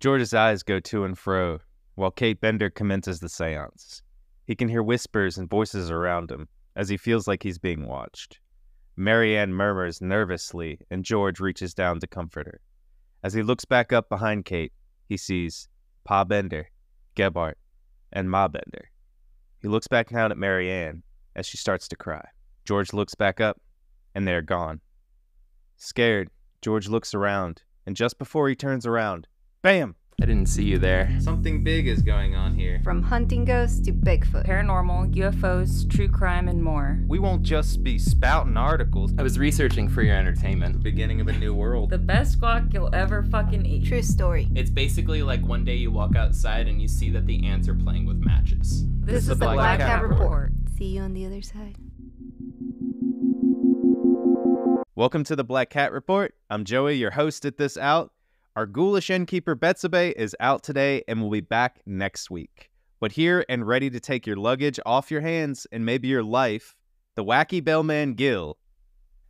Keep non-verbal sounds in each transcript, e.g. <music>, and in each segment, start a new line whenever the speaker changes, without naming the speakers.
George's eyes go to and fro while Kate Bender commences the seance. He can hear whispers and voices around him as he feels like he's being watched. Marianne murmurs nervously, and George reaches down to comfort her. As he looks back up behind Kate, he sees Pa Bender, Gebhardt, and Ma Bender. He looks back down at Marianne as she starts to cry. George looks back up, and they're gone. Scared, George looks around, and just before he turns around, bam!
I didn't see you there.
Something big is going on here.
From hunting ghosts to Bigfoot.
Paranormal, UFOs, true crime, and more.
We won't just be spouting articles.
I was researching for your entertainment.
The Beginning of a new world.
The best guac you'll ever fucking eat.
True story.
It's basically like one day you walk outside and you see that the ants are playing with matches.
This,
is
is the
Black
Black,
Cat
Cat
Report.
Report. See you on the other side.
Welcome to the Black Cat Report. I'm Joey, your host at this out. Our ghoulish innkeeper Betsabe is out today and will be back next week. But here and ready to take your luggage off your hands and maybe your life, the wacky bellman Gil.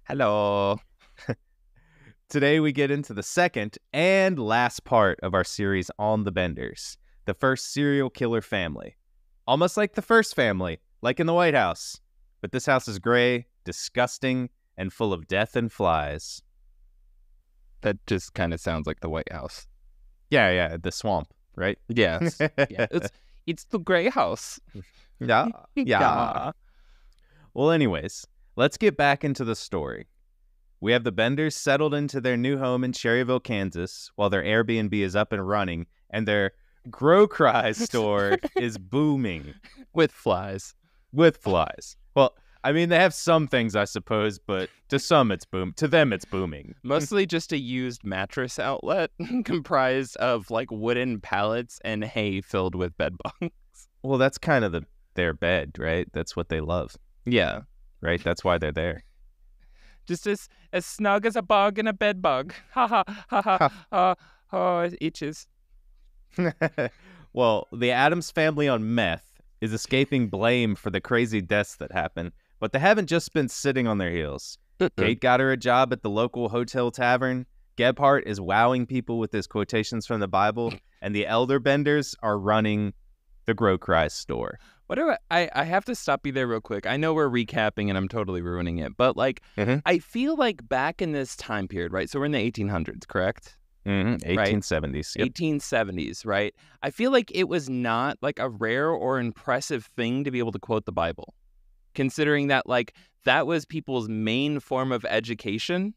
Hello. <laughs>
Today we get into the second and last part of our series on the Benders, the first serial killer family. Almost like the first family, like in the White House. But this house is gray, disgusting, and full of death and flies.
That just kind of sounds like the White House.
Yeah, yeah, the swamp, right?
Yes. yeah. It's <laughs> it's the gray house. <laughs>
yeah, yeah. Well, anyways, let's get back into the story. We have the Benders settled into their new home in Cherryvale, Kansas, while their Airbnb is up and running, and their Grow Cry store <laughs> is booming
With flies.
with flies. Well, I mean, they have some things, I suppose, but to some it's boom. To them, it's booming.
Mostly just a used mattress outlet <laughs> comprised of like wooden pallets and hay filled with bed bugs. <laughs>
Well, that's kind of the their bed, right? That's what they love,
Yeah.
right? That's why they're there.
Just as as snug as a bug in a bed bug. <laughs> Ha ha ha ha. ha. uh, oh, it itches.
well, the Addams family on meth is escaping blame for the crazy deaths that happen, but they haven't just been sitting on their heels. Kate got her a job at the local hotel tavern. Gebhardt is wowing people with his quotations from the Bible, <clears throat> and the Elder Benders are running the Grow Cry store.
What do I, I? I have to stop you there real quick. I know we're recapping and I'm totally ruining it, but like,
Mhm.
I feel like back in this time period, right? So we're in the 1800s, correct?
Mm-hmm.
Right.
1870s. Yep.
1870s, right? I feel like it was not like a rare or impressive thing to be able to quote the Bible, considering that like that was people's main form of education,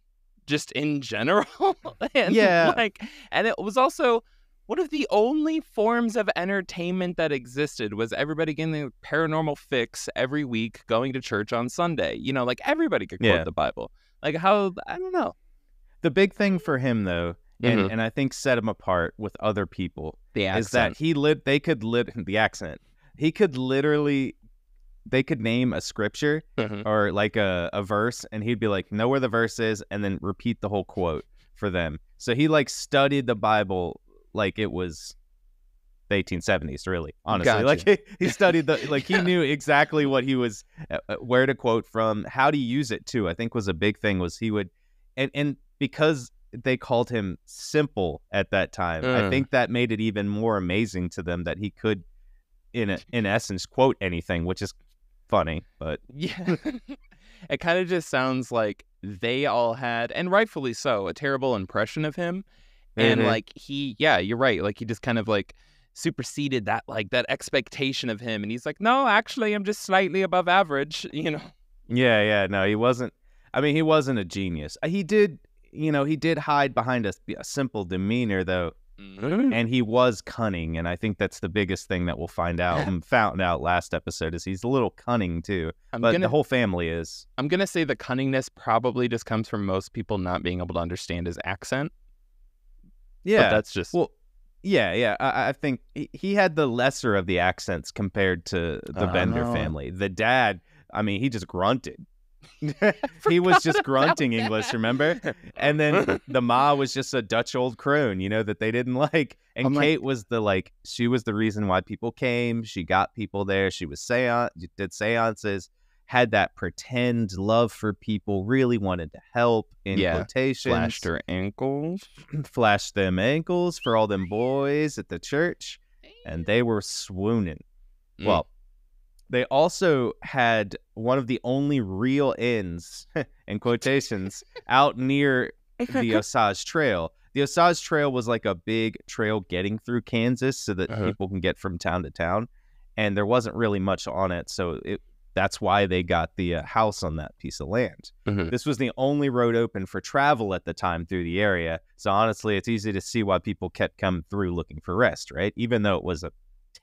just in general. <laughs> and
Yeah.
like, and it was also one of the only forms of entertainment that existed was everybody getting a paranormal fix every week, going to church on Sunday. You know, like everybody could quote
Yeah.
the Bible. Like how I don't know
The big thing for him, though, and,
Mhm.
and I think set him apart with other people,
the
is that
accent.
he lit they could lit the accent he could literally they could name a scripture
Mhm.
or like a, a verse and he'd be like know where the verse is and then repeat the whole quote for them so he like studied the bible like it was the 1870s really honestly
Gotcha.
like he, <laughs> he studied the like he <laughs> knew exactly what he was uh, uh, where to quote from how to use it too i think was a big thing was he would and and because they called him simple at that time i
Uh.
think that made it even more amazing to them that he could in a, in essence quote anything which is funny but <laughs>
Yeah. <laughs> it kind of just sounds like they all had, and rightfully so, a terrible impression of him. And
Mhm.
like he, yeah, you're right. Like he just kind of like superseded that, like that expectation of him. And he's like, no, actually, I'm just slightly above average, <laughs> you know?
Yeah, yeah, no, he wasn't. I mean, he wasn't a genius. Uh, He did, you know, he did hide behind a, a simple demeanor, though, Mm-hmm. Mm. and he was cunning. And I think that's the biggest thing that we'll find out <laughs> and found out last episode is he's a little cunning too.
I'm
but
gonna,
the whole family is.
I'm gonna say the cunningness probably just comes from most people not being able to understand his accent.
Yeah,
but that's just
well, yeah, yeah. I, I think he, he had the lesser of the accents compared to the Bender
Oh.
family. The dad, I mean, he just grunted. <laughs> he was just grunting English, remember? And then the ma was just a Dutch old crone, you know, that they didn't like. And
I'm like-
Kate was the like, she was the reason why people came. She got people there. She was seance, did seances, had that pretend love for people, really wanted to help in
Yeah,
quotations,
Flashed her ankles. <clears throat>
flashed them ankles for all them boys at the church, and they were swooning.
Mm.
Well, they also had one of the only real inns, <laughs> in quotations, out near the Osage Trail. The Osage Trail was like a big trail getting through Kansas so that
Uh-huh.
people can get from town to town, and there wasn't really much on it, so it that's why they got the uh, house on that piece of land.
Mhm.
This was the only road open for travel at the time through the area, so honestly, it's easy to see why people kept coming through looking for rest, right? Even though it was a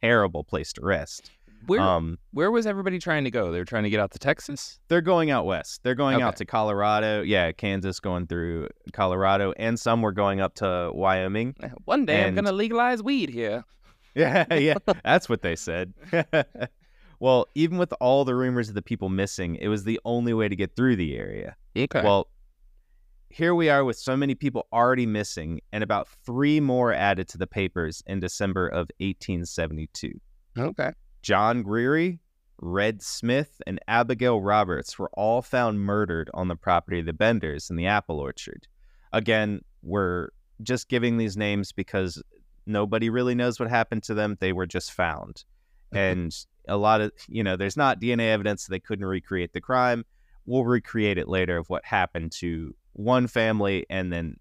terrible place to rest.
Where
Um,
where was everybody trying to go? They were trying to get out to Texas.
They're going out west. They're going out to Colorado. Yeah, Kansas going through Colorado, and some were going up to Wyoming.
One day I'm gonna legalize weed here. <laughs>
Yeah, yeah, that's what they said. <laughs> well, even with all the rumors of the people missing, it was the only way to get through the area.
Okay.
Well, here we are with so many people already missing, and about three more added to the papers in December of 1872.
okay.
John Greery, Red Smith, and Abigail Roberts were all found murdered on the property of the Benders in the apple orchard. Again, we're just giving these names because nobody really knows what happened to them. They were just found. <laughs> And a lot of, you know, there's not DNA evidence, so they couldn't recreate the crime. We'll recreate it later of what happened to one family and then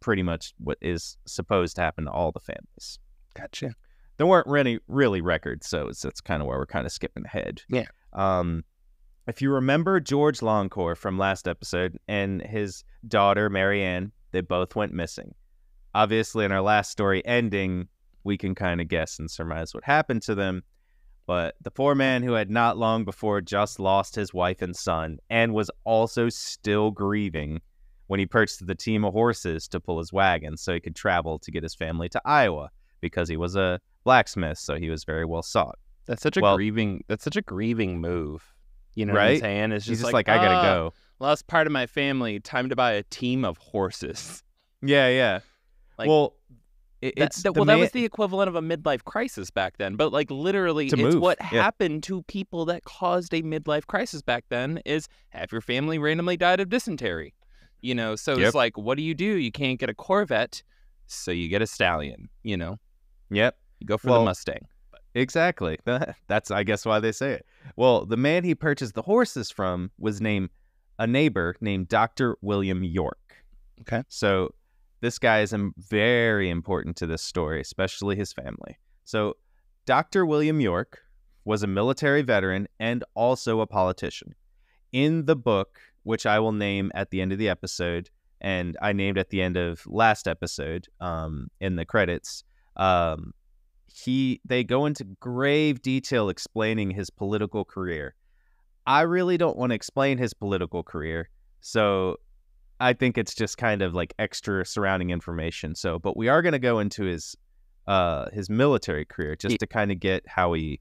pretty much what is supposed to happen to all the families
Gotcha.
There weren't really really records, so it's, that's kind of where we're kind of skipping ahead.
Yeah.
Um, if you remember George Longcore from last episode and his daughter Marianne, they both went missing. Obviously, in our last story ending, we can kind of guess and surmise what happened to them. But the poor man who had not long before just lost his wife and son and was also still grieving when he purchased the team of horses to pull his wagon so he could travel to get his family to Iowa because he was a blacksmith, so he was very well sought.
That's such a
Well-
grieving. That's such a grieving move. You know what I'm
Right?
saying? It's just,
just like, I gotta
"Ah,
go.
Lost part of my family. Time to buy a team of horses.
Yeah, yeah.
Like-
well, it,
That-
it's
that- well, that was the equivalent of a midlife crisis back then. But like literally, it's
move,
what
yeah.
happened to people that caused a midlife crisis back then. Is half your family randomly died of dysentery. You know, so
Yep.
it's like, what do you do? You can't get a Corvette, so you get a stallion. You know,
Yep,
you go for
Well,
the Mustang.
exactly. <laughs> That's I guess why they say it. Well, the man he purchased the horses from was named a neighbor named Dr. William York.
Okay.
So this guy is very important to this story, especially his family. So Dr. William York was a military veteran and also a politician. In the book, which I will name at the end of the episode, and I named at the end of last episode um, in the credits, um, he they go into grave detail explaining his political career. I really don't want to explain his political career, so I think it's just kind of like extra surrounding information. So, but we are going to go into his uh his military career just to kind of get how he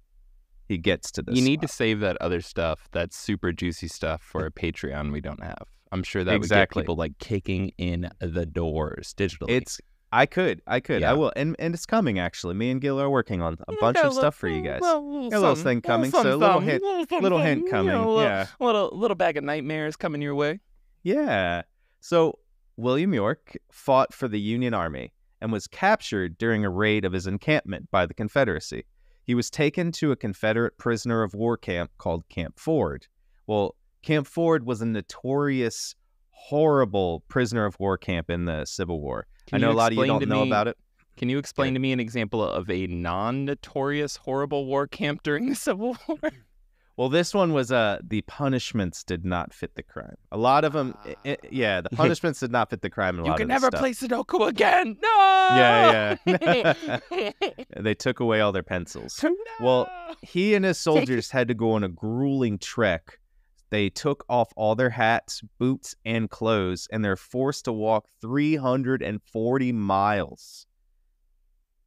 he gets to this.
You need to save that other stuff, that super juicy stuff, for a Patreon we don't have. I'm sure that
Exactly.
would get people like kicking in the doors digitally.
It's I could I could
Yeah.
I will and and it's coming actually. Me and Gil are working on a bunch of stuff for you guys.
little
a little thing coming, so a little hint-
little
hint
you
coming,
know, a
yeah.
little little bag of nightmares coming your way.
Yeah. So William York fought for the Union Army and was captured during a raid of his encampment by the Confederacy. He was taken to a Confederate prisoner of war camp called Camp Ford. Well, Camp Ford was a notorious, horrible prisoner of war camp in the Civil War.
Can
I know a lot of you don't know
me-
about it.
Can you explain to me an example of a non-notorious horrible war camp during the Civil <laughs> War?
Well, this one was uh the punishments did not fit the crime. A lot of them, yeah, the <laughs> punishments did not fit the crime.
you can never play Sudoku again. No.
Yeah, yeah. <laughs> They took away all their pencils. Well, he and his soldiers had to go on a grueling trek. They took off all their hats, boots, and clothes, and they're forced to walk 340 miles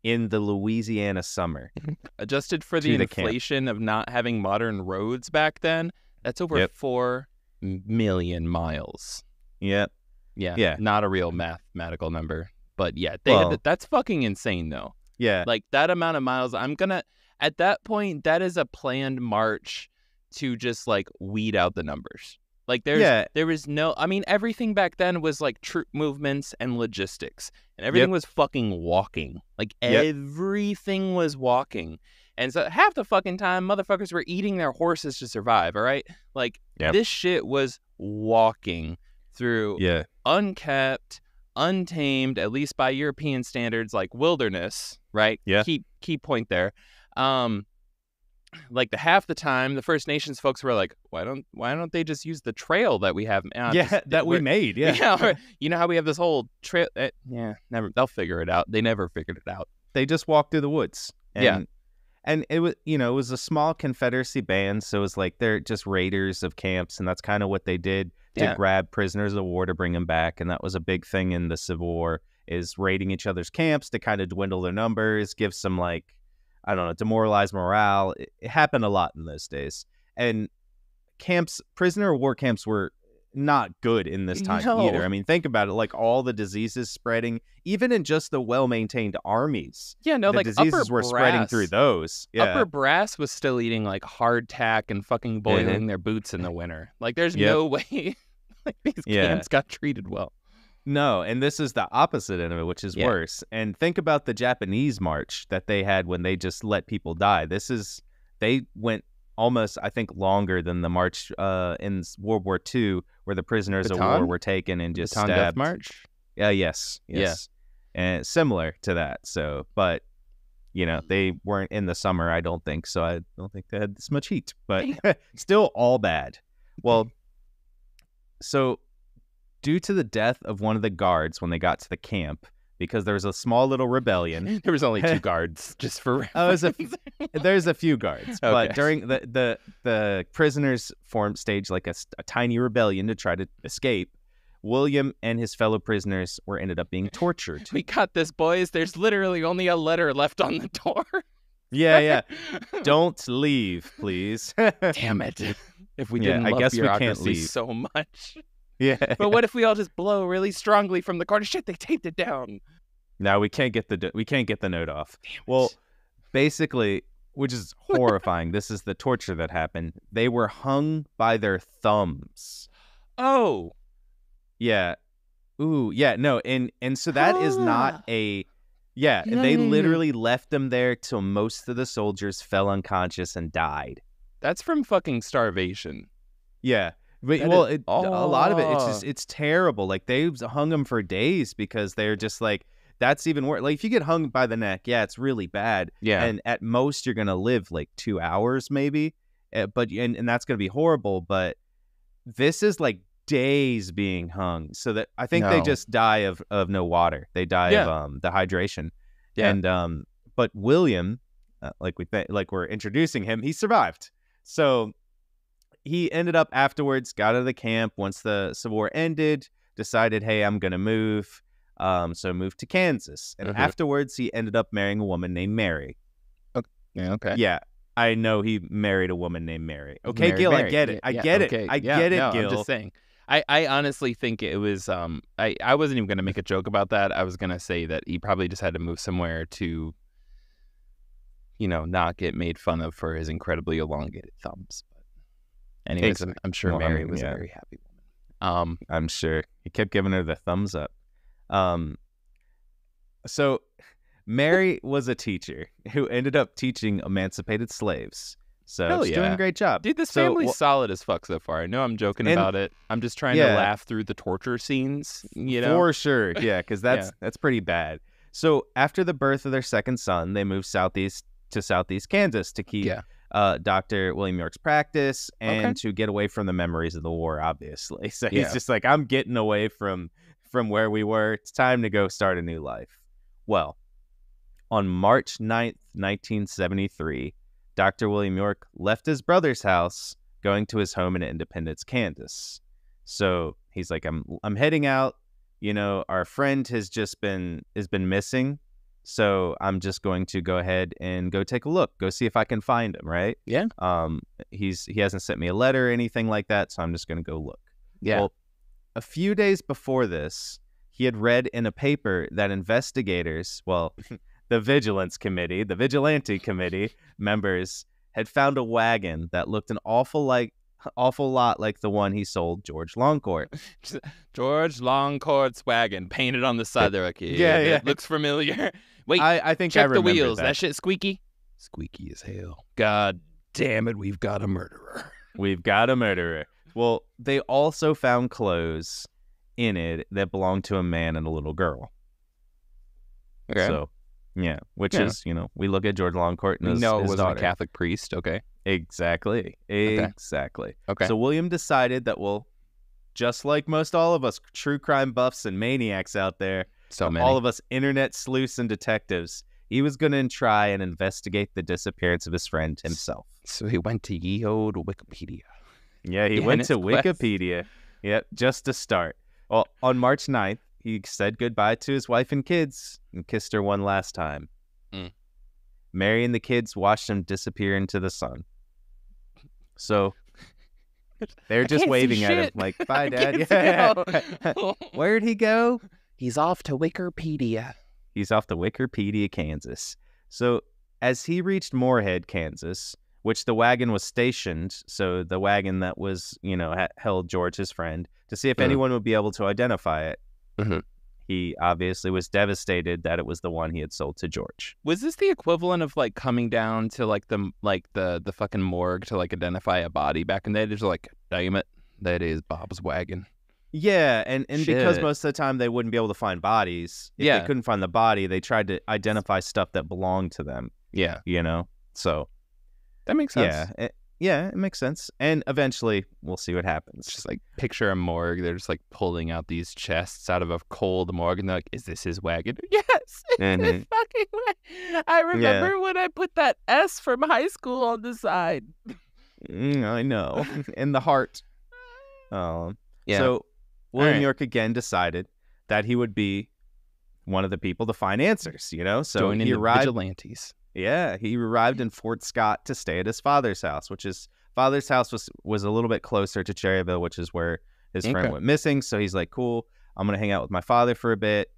in the Louisiana summer. Mm-hmm.
adjusted for the
to the camp.
inflation of not having modern roads back then, that's over
Yep.
four million miles.
Yep.
Yeah,
Yeah.
not a real mathematical number, but yeah, they
Well-
to, that's fucking insane though.
Yeah.
Like that amount of miles, I'm gonna at that point that is a planned march to just like weed out the numbers. Like there's
Yeah.
there was no I mean everything back then was like troop movements and logistics. And everything was fucking walking. Like
Yep.
everything was walking. And so half the fucking time motherfuckers were eating their horses to survive, all right? Like
Yep.
this shit was walking through
Yeah.
unkept, untamed, at least by European standards, like wilderness, right?
Yeah.
Key key point there. Um, like the half the time, the First Nations folks were like, "Why don't Why don't they just use the trail that we have?" Uh,
yeah,
just-
that we made. <laughs> Yeah. <laughs>
you know how we have this whole trail? Uh, yeah, never. They'll figure it out. They never figured it out.
they just walked through the woods. And,
Yeah.
And it was, you know, it was a small Confederacy band, so it was like they're just raiders of camps, and that's kind of what they did to
Yeah.
grab prisoners of war to bring them back, and that was a big thing in the Civil War is raiding each other's camps to kind of dwindle their numbers, give some like, I don't know, demoralize morale. It, it happened a lot in those days, and camps, prisoner of war camps were not good in this time
No.
either. I mean, think about it, like all the diseases spreading, even in just the well-maintained armies
Yeah, no,
the
like
diseases were spreading through those. Yeah.
Upper brass was still eating like hardtack and fucking mm-hmm. boiling their boots in the winter. Like, there's
Yep.
no <laughs> way like these
Yeah.
camps got treated well.
No, and this is the opposite end of it, which is
Yeah.
worse. And think about the Japanese march that they had when they just let people die. This is they went almost, I think, longer than the march uh, in World War II, where the prisoners of war were taken and just
Bataan Death. March.
Yeah, yes,
Yeah.
yes, and similar to that. So, but you know, they weren't in the summer. I don't think so. I don't think they had this much heat, but <laughs> <laughs> still all bad. Well, <laughs> so due to the death of one of the guards when they got to the camp, because there was a small little rebellion. <laughs>
There was only two <laughs> guards, just for
Oh, was a- <laughs> There's a few guards, but during the the the prisoners formed stage like a tiny rebellion to try to escape. William and his fellow prisoners were ended up being tortured.
we got this, boys. There's literally only a letter left on the door.
Yeah, yeah. Don't leave, please.
Damn it. If we didn't
I
love
guess we can't leave.
so much.
Yeah.
But what if we <laughs> all just blow really strongly from the corner? Shit, they taped it down.
Now we can't get the we can't get the note off. Well, basically, which is <laughs> horrifying. this is the torture that happened. They were hung by their thumbs.
oh,
Yeah. Ooh, yeah, no, and and so that is not
Ah.
a yeah,
No,
they
no, no.
literally left them there till most of the soldiers fell unconscious and died.
that's from fucking starvation.
Yeah. But, well,
is-
it, a lot of it, it's
Oh.
just it's terrible. Like they've hung them for days because they're just like that's even worse. Like if you get hung by the neck, yeah, it's really bad.
Yeah.
and at most you're gonna live like two hours maybe uh, but and, and that's gonna be horrible but this is like days being hung so that i think they just die of of no water they die of
Yeah.
um dehydration
Yeah.
and um but william uh, like we th- like we're introducing him he survived so he ended up afterwards got out of the camp once the civil war ended decided hey i'm gonna move um so moved to kansas and
Mhm.
afterwards he ended up marrying a woman named mary Okay.
yeah, okay.
yeah, I know he married a woman named Mary. Okay,
Mary,
Gil, I get it. I
yeah,
get
okay.
it. I
Yeah,
get it,
no,
Gil.
I'm just saying. I, I honestly think it was um I, I wasn't even gonna make a joke about that. I was gonna say that he probably just had to move somewhere to you know, not get made fun of for his incredibly elongated thumbs. Anyways, I'm, I'm sure
Well, I
Mary
mean,
was
yeah.
a very happy woman. Um
I'm sure he kept giving her the thumbs up. Um, so Mary was a teacher who ended up teaching emancipated slaves. So
Hell
she's doing a great job.
Dude, this
So,
family's solid as fuck so far. I know I'm joking
And-
about it. I'm just trying
Yeah.
to laugh through the torture scenes. You know,
For sure. <laughs> Yeah, because that's
Yeah.
that's pretty bad. So after the birth of their second son, they moved southeast to southeast Kansas to keep
Yeah.
Uh, Dr. William York's practice and
Okay.
to get away from the memories of the war, obviously. <laughs> So
Yeah.
he's just like, I'm getting away from from where we were. It's time to go start a new life. Well, on March 9th, 1973, Dr. William York left his brother's house, going to his home in Independence, Kansas. So he's like, I'm I'm heading out. You know, our friend has just been has been missing. So I'm just going to go ahead and go take a look, go see if I can find him, right?
Yeah.
Um he's he hasn't sent me a letter or anything like that, so I'm just gonna go look.
yeah.
Well, a few days before this, he had read in a paper that investigators, well, <laughs> the Vigilance Committee, the Vigilante Committee members had found a wagon that looked an awful like awful lot like the one he sold George Longcore. <laughs>
George Longcore's wagon painted on the side. They're like, yeah,
Yeah, yeah.
looks familiar. <laughs> Wait,
I, I think I
check the wheels. That.
That.
shit squeaky. Squeaky as hell. God damn it, we've got a murderer. <laughs>
We've got a murderer. Well, they also found clothes in it that belonged to a man and a little girl. Okay. So, yeah, which
Yeah.
is you know we look at George Longcore and
we
his,
know it
his
wasn't a Catholic priest. Okay.
Exactly. Exactly.
Okay.
So William decided that well, just like most all of us true crime buffs and maniacs out there,
so uh, many.
all of us internet sleuths and detectives, he was going to try and investigate the disappearance of his friend himself.
so he went to ye old Wikipedia.
Yeah, he <laughs>
Yeah,
went to
quest.
Wikipedia. Yep, just to start. Well, on March 9th, he said goodbye to his wife and kids and kissed her one last time.
Mm.
Mary and the kids watched him disappear into the sun. So <laughs> they're just waving at him like, <laughs> bye, Dad.
can't
Yeah. <laughs> Where'd he go?
He's off to Wikipedia.
He's off to Wikipedia, Kansas. So as he reached Morehead, Kansas, which the wagon was stationed, so the wagon that was, you know, ha- held George, his friend, to see if
Mhm.
anyone would be able to identify it.
Mhm.
He obviously was devastated that it was the one he had sold to George.
Was this the equivalent of like coming down to like the like the the fucking morgue to like identify a body back in the day? Just like, damn it, that is Bob's wagon.
Yeah, and, and because most of the time they wouldn't be able to find bodies, if
Yeah.
they couldn't find the body, they tried to identify stuff that belonged to them,
Yeah,
you know? So,
that makes sense.
yeah, it, yeah, it makes sense. And eventually we'll see what happens.
Just like picture a morgue. They're just like pulling out these chests out of a cold morgue, and they're like, "Is this his wagon?" <laughs> Yes, it's
Mhm.
his fucking wagon. I remember when I put that S from high school on the side.
Mm, I know. <laughs> <laughs> In the heart. Um,
Yeah.
So William
right.
York again decided that he would be one of the people to find answers, you know? So
Joining
he
the
arrived
vigilantes.
Yeah, he arrived in Fort Scott to stay at his father's house, which is father's house was was a little bit closer to Cherryvale, which is where his friend went missing. So he's like, "Cool, I'm gonna hang out with my father for a bit,"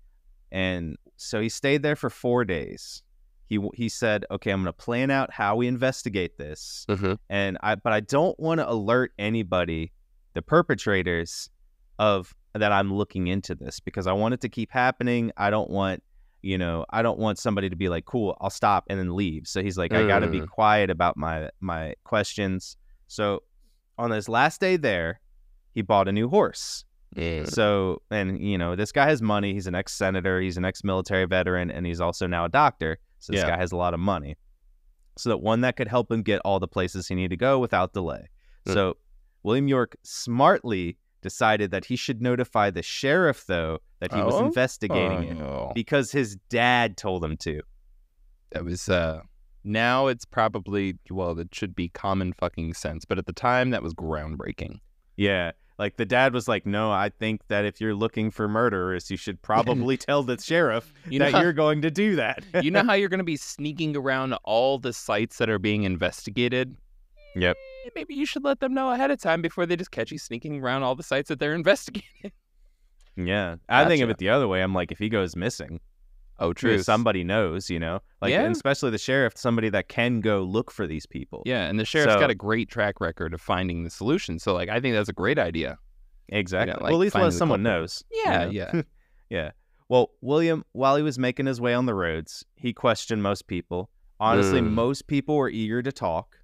and so he stayed there for four days. He he said, "Okay, I'm gonna plan out how we investigate this,
Mm-hmm.
and I but I don't want to alert anybody, the perpetrators, of that I'm looking into this because I want it to keep happening. I don't want." You know, I don't want somebody to be like, "Cool, I'll stop," and then leave. So he's like, "I got to be
Mm.
quiet about my my questions." So on his last day there, he bought a new horse. So, and you know, this guy has money. He's an ex senator, he's an ex military veteran, and he's also now a doctor. So this
Yeah.
guy has a lot of money. So that one that could help him get all the places he needed to go without delay.
Mm.
So William York smartly decided that he should notify the sheriff, though, that he was
Oh?
investigating it
Oh.
because his dad told him to.
That was uh now it's probably well, it should be common fucking sense, but at the time that was groundbreaking.
Yeah. Like the dad was like, No, I think that if you're looking for murderers, you should probably <laughs> tell the sheriff
You
that you're going to do that.
you know how <laughs> you're going to be sneaking around all the sites that are being investigated?
Yep.
Maybe you should let them know ahead of time before they just catch you sneaking around all the sites that they're <laughs> investigating.
Yeah. I think of it the other way. I'm like, if he goes missing,
Oh,
true. somebody knows, you know? Like,
Yeah.
and especially the sheriff, somebody that can go look for these people.
Yeah, and the sheriff's
So-
got a great track record of finding the solution. So, like, I think that's a great idea.
Exactly.
like,
well, at least let someone
culprit.
knows.
Yeah,
you know?
yeah. <laughs>
yeah. Well, William, while he was making his way on the roads, he questioned most people. Honestly,
Mm.
most people were eager to talk,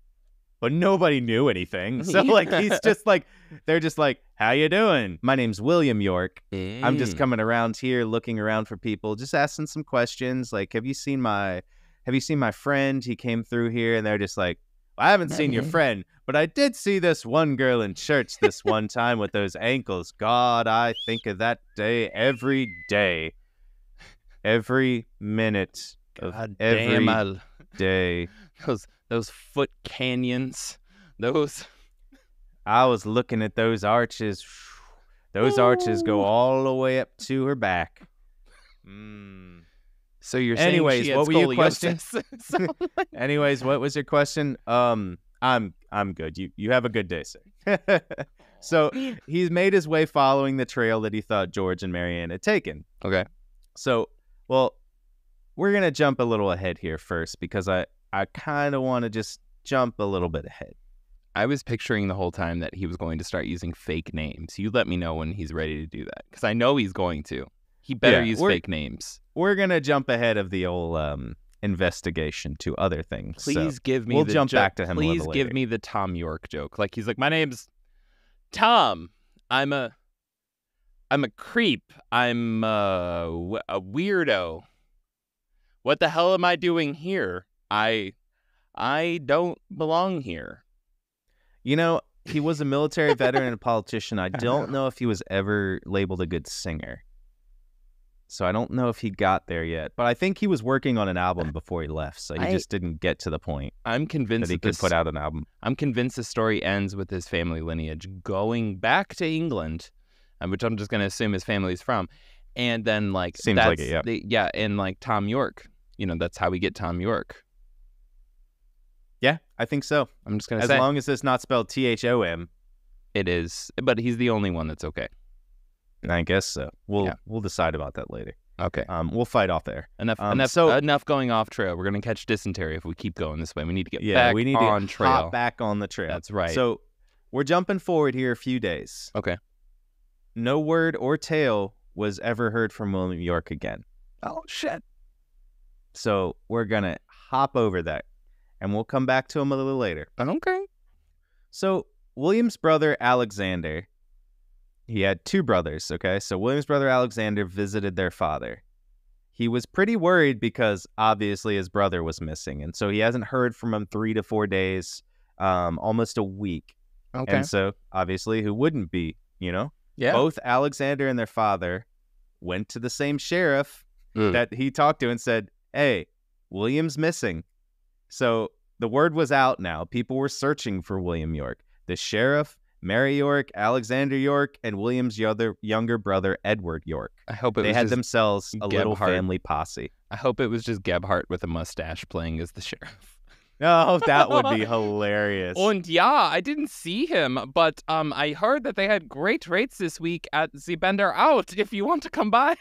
but nobody knew anything. <laughs> So, like, he's just like, they're just like, "How you doing? My name's William York. I'm just
Mm.
coming around here, looking around for people, just asking some questions. Like, have you seen my, have you seen my friend? He came through here, and they're just like, I haven't seen your friend, but I did see this one girl in church this one time with those ankles. God, I think of that day every day, every minute of
God
every
damn, I-
day. <laughs>
those those foot canyons, those. <laughs>
I was looking at those arches. Those arches go all the way up to her back. Mm.
So you're saying
Anyways, what were your
like, <laughs>
Anyways, what was your question? Um, I'm I'm good. You you have a good day, sir. so he's made his way following the trail that he thought George and Marianne had taken.
okay.
So, well, we're gonna jump a little ahead here first because I I kind of want to just jump a little bit ahead.
I was picturing the whole time that he was going to start using fake names. You let me know when he's ready to do that because I know he's going to. He better
Yeah,
use fake names.
We're gonna jump ahead of the old um, investigation to other things. so-
Please give me.
we'll
the
jump
joke.
back to him
Please give me the Tom York joke. Like he's like, my name's Tom. I'm a, I'm a creep. I'm a, a weirdo. What the hell am I doing here? I, I don't belong here.
You know, he was a military <laughs> veteran and a politician. I don't know if he was ever labeled a good singer. So I don't know if he got there yet. But I think he was working on an album <laughs> before he left. So he
I-
just didn't get to the point
I'm convinced that he
could
this,
put out an album.
I'm convinced the story ends with his family lineage going back to England, which I'm just going to assume his family's from, and then like
Seems like it, yeah.
the- yeah, and like Tom York, you know, that's how we get Tom York.
Yeah, I think so.
I'm just going to
As
say
long as it's not spelled T H O M,
it is, but he's the only one that's okay.
I guess so. We'll
Yeah.
we'll decide about that later.
Okay,
Um, we'll fight off there.
enough,
um,
enough,
so-
enough going off trail. We're going to catch dysentery if we keep going this way. We need to get
Yeah,
back
we need
on
to
trail.
hop back on the trail.
That's right.
So we're jumping forward here a few days.
Okay.
No word or tale was ever heard from William York again.
Oh shit!
So we're gonna hop over that, and we'll come back to him a little later.
Okay.
So William's brother Alexander, he had two brothers. Okay, so William's brother Alexander visited their father. He was pretty worried because obviously his brother was missing, and so he hasn't heard from him three to four days, um, almost a week.
Okay.
And so obviously, who wouldn't be? You know,
yeah.
both Alexander and their father went to the same sheriff
Mm.
that he talked to and said, Hey, William's missing. So the word was out now. People were searching for William York. The sheriff, Mary York, Alexander York, and William's other younger brother, Edward York.
I hope it
They
was
had themselves a little family posse.
I hope it was just Gebhardt with a mustache playing as the sheriff. <laughs>
Oh, that would be <laughs> hilarious.
And yeah, I didn't see him, but um, I heard that they had great rates this week at the Bender Out. If you want to come by,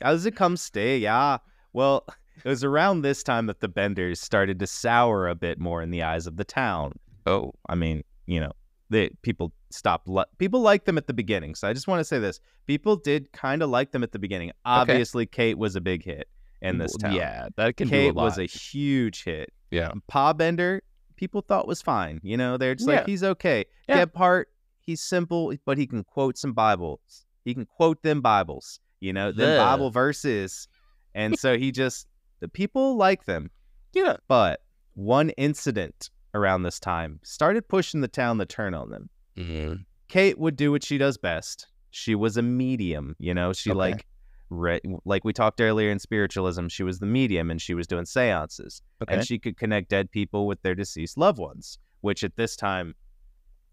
As it comes stay, yeah. Well, <laughs> it was around this time that the Benders started to sour a bit more in the eyes of the town.
oh,
I mean, you know, they people stopped. Li- people liked them at the beginning. So I just want to say this: people did kind of like them at the beginning. Obviously, Kate was a big hit in this town.
yeah, that can
Kate
do a lot.
was a huge hit.
yeah,
Pa Bender, people thought was fine. You know, they're just
Yeah.
like he's okay.
Yeah.
Gebhardt, he's simple, but he can quote some Bibles. He can quote them Bibles. You know, them
Yeah.
Bible verses, and so he just the people like them.
yeah.
But one incident around this time started pushing the town to turn on them.
Mm-hmm.
Kate would do what she does best. She was a medium, you know. She
Okay.
like re- like we talked earlier in spiritualism, she was the medium and she was doing séances.
Okay.
And she could connect dead people with their deceased loved ones, which at this time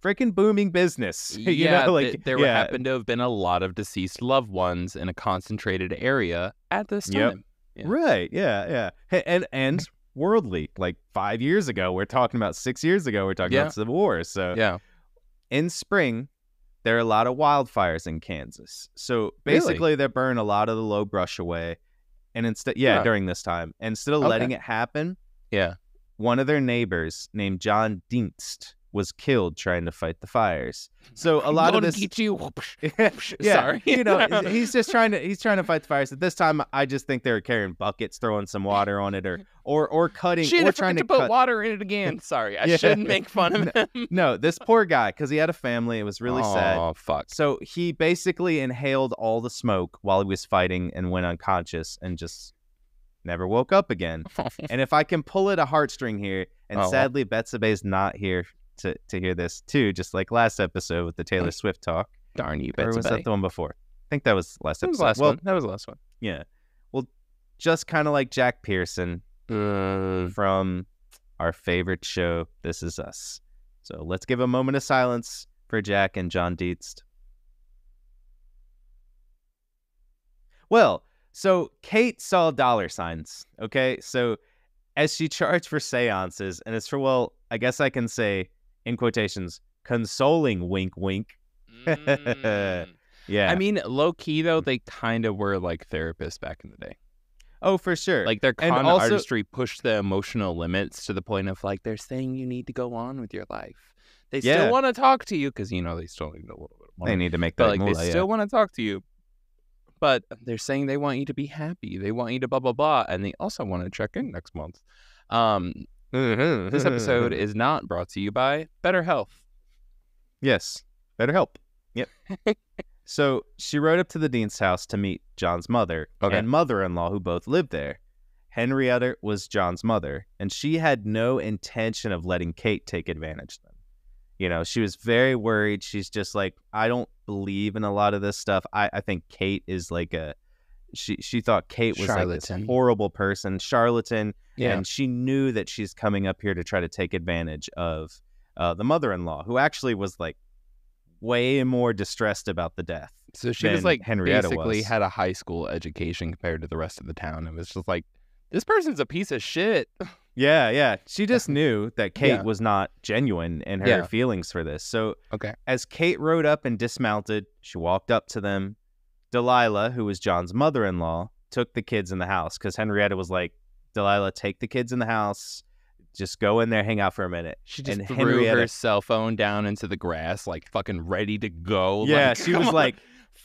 freaking booming business. <laughs> you
yeah,
know,
th-
like
there
yeah,
happened to have been a lot of deceased loved ones in a concentrated area at this
Yep.
time. Yeah.
Right. Yeah, yeah. Hey, And and worldly, like 5 years ago, we're talking about 6 years ago, we're talking
Yeah.
about Civil War. So
Yeah.
in spring, there are a lot of wildfires in Kansas. So
Really?
basically, they burn a lot of the low brush away. And instead, yeah, during this time, instead of
Okay.
letting it happen,
Yeah.
one of their neighbors named John Dienst was killed trying to fight the fires. Mm-hmm. So a lot of this, <laughs>
you.
yeah,
Sorry.
you know, <laughs> he's just trying to he's trying to fight the fires. At this time, I just think they were carrying buckets, throwing some water on it, or or or cutting,
Shit,
or trying to
to put
cut.
water in it again. <laughs> Sorry, I
Yeah.
shouldn't make fun of him.
No, this poor guy, because he had a family. It was really sad.
Oh fuck.
So he basically inhaled all the smoke while he was fighting and went unconscious and just never woke up again. and if I can pull at a heartstring here, and
Oh.
sadly Betsabe's not here to, to hear this too, just like last episode with the Taylor Swift talk.
Darn you,
or was that the one before? I think that was last
That was
episode.
the last
well,
one. That was the last one.
yeah. Well, just kind of like Jack Pearson
Uh,
from our favorite show, This Is Us. So let's give a moment of silence for Jack and John Dietz. Well, so Kate saw dollar signs, okay? So as she charged for seances, and it's for, well, I guess I can say, in quotations, consoling wink wink.
mm. <laughs>
Yeah.
I mean, low key though, they kind of were like therapists back in the day.
Oh, for sure.
Like their
And
con
also-
artistry pushed the emotional limits to the point of like they're saying you need to go on with your life. They
Yeah.
still want to talk to you because you know they still need a little bit of money.
they need to make
but
that
like
moolah,
they
yeah.
still want to talk to you. But they're saying they want you to be happy. They want you to blah blah blah, and they also want to check in next month. Um, Mm-hmm. this episode mm-hmm. is not brought to you by Better Health.
Yes. Better help. Yep. <laughs> so she rode up to the Dean's house to meet John's mother
Okay.
and mother in law, who both lived there. Henrietta was John's mother, and she had no intention of letting Kate take advantage of them. You know, she was very worried. She's just like, I don't believe in a lot of this stuff. I, I think Kate is like a she she thought Kate was like this horrible person, charlatan, and she knew that she's coming up here to try to take advantage of uh, the mother-in-law, who actually was like way more distressed about the death.
So she was like
Henrietta
basically
was.
had a high school education compared to the rest of the town. It was just like this person's a piece of shit. <laughs>
Yeah, yeah. She just <laughs> knew that Kate
Yeah.
was not genuine in her
Yeah.
feelings for this. So
Okay.
as Kate rode up and dismounted, she walked up to them. Delilah, who was John's mother-in-law, took the kids in the house because Henrietta was like, Delilah, take the kids in the house. Just go in there, hang out for a minute.
She just
And
threw
Henrietta-
her cell phone down into the grass, like fucking ready to go.
Yeah,
Like, <laughs>
she was
on.
like,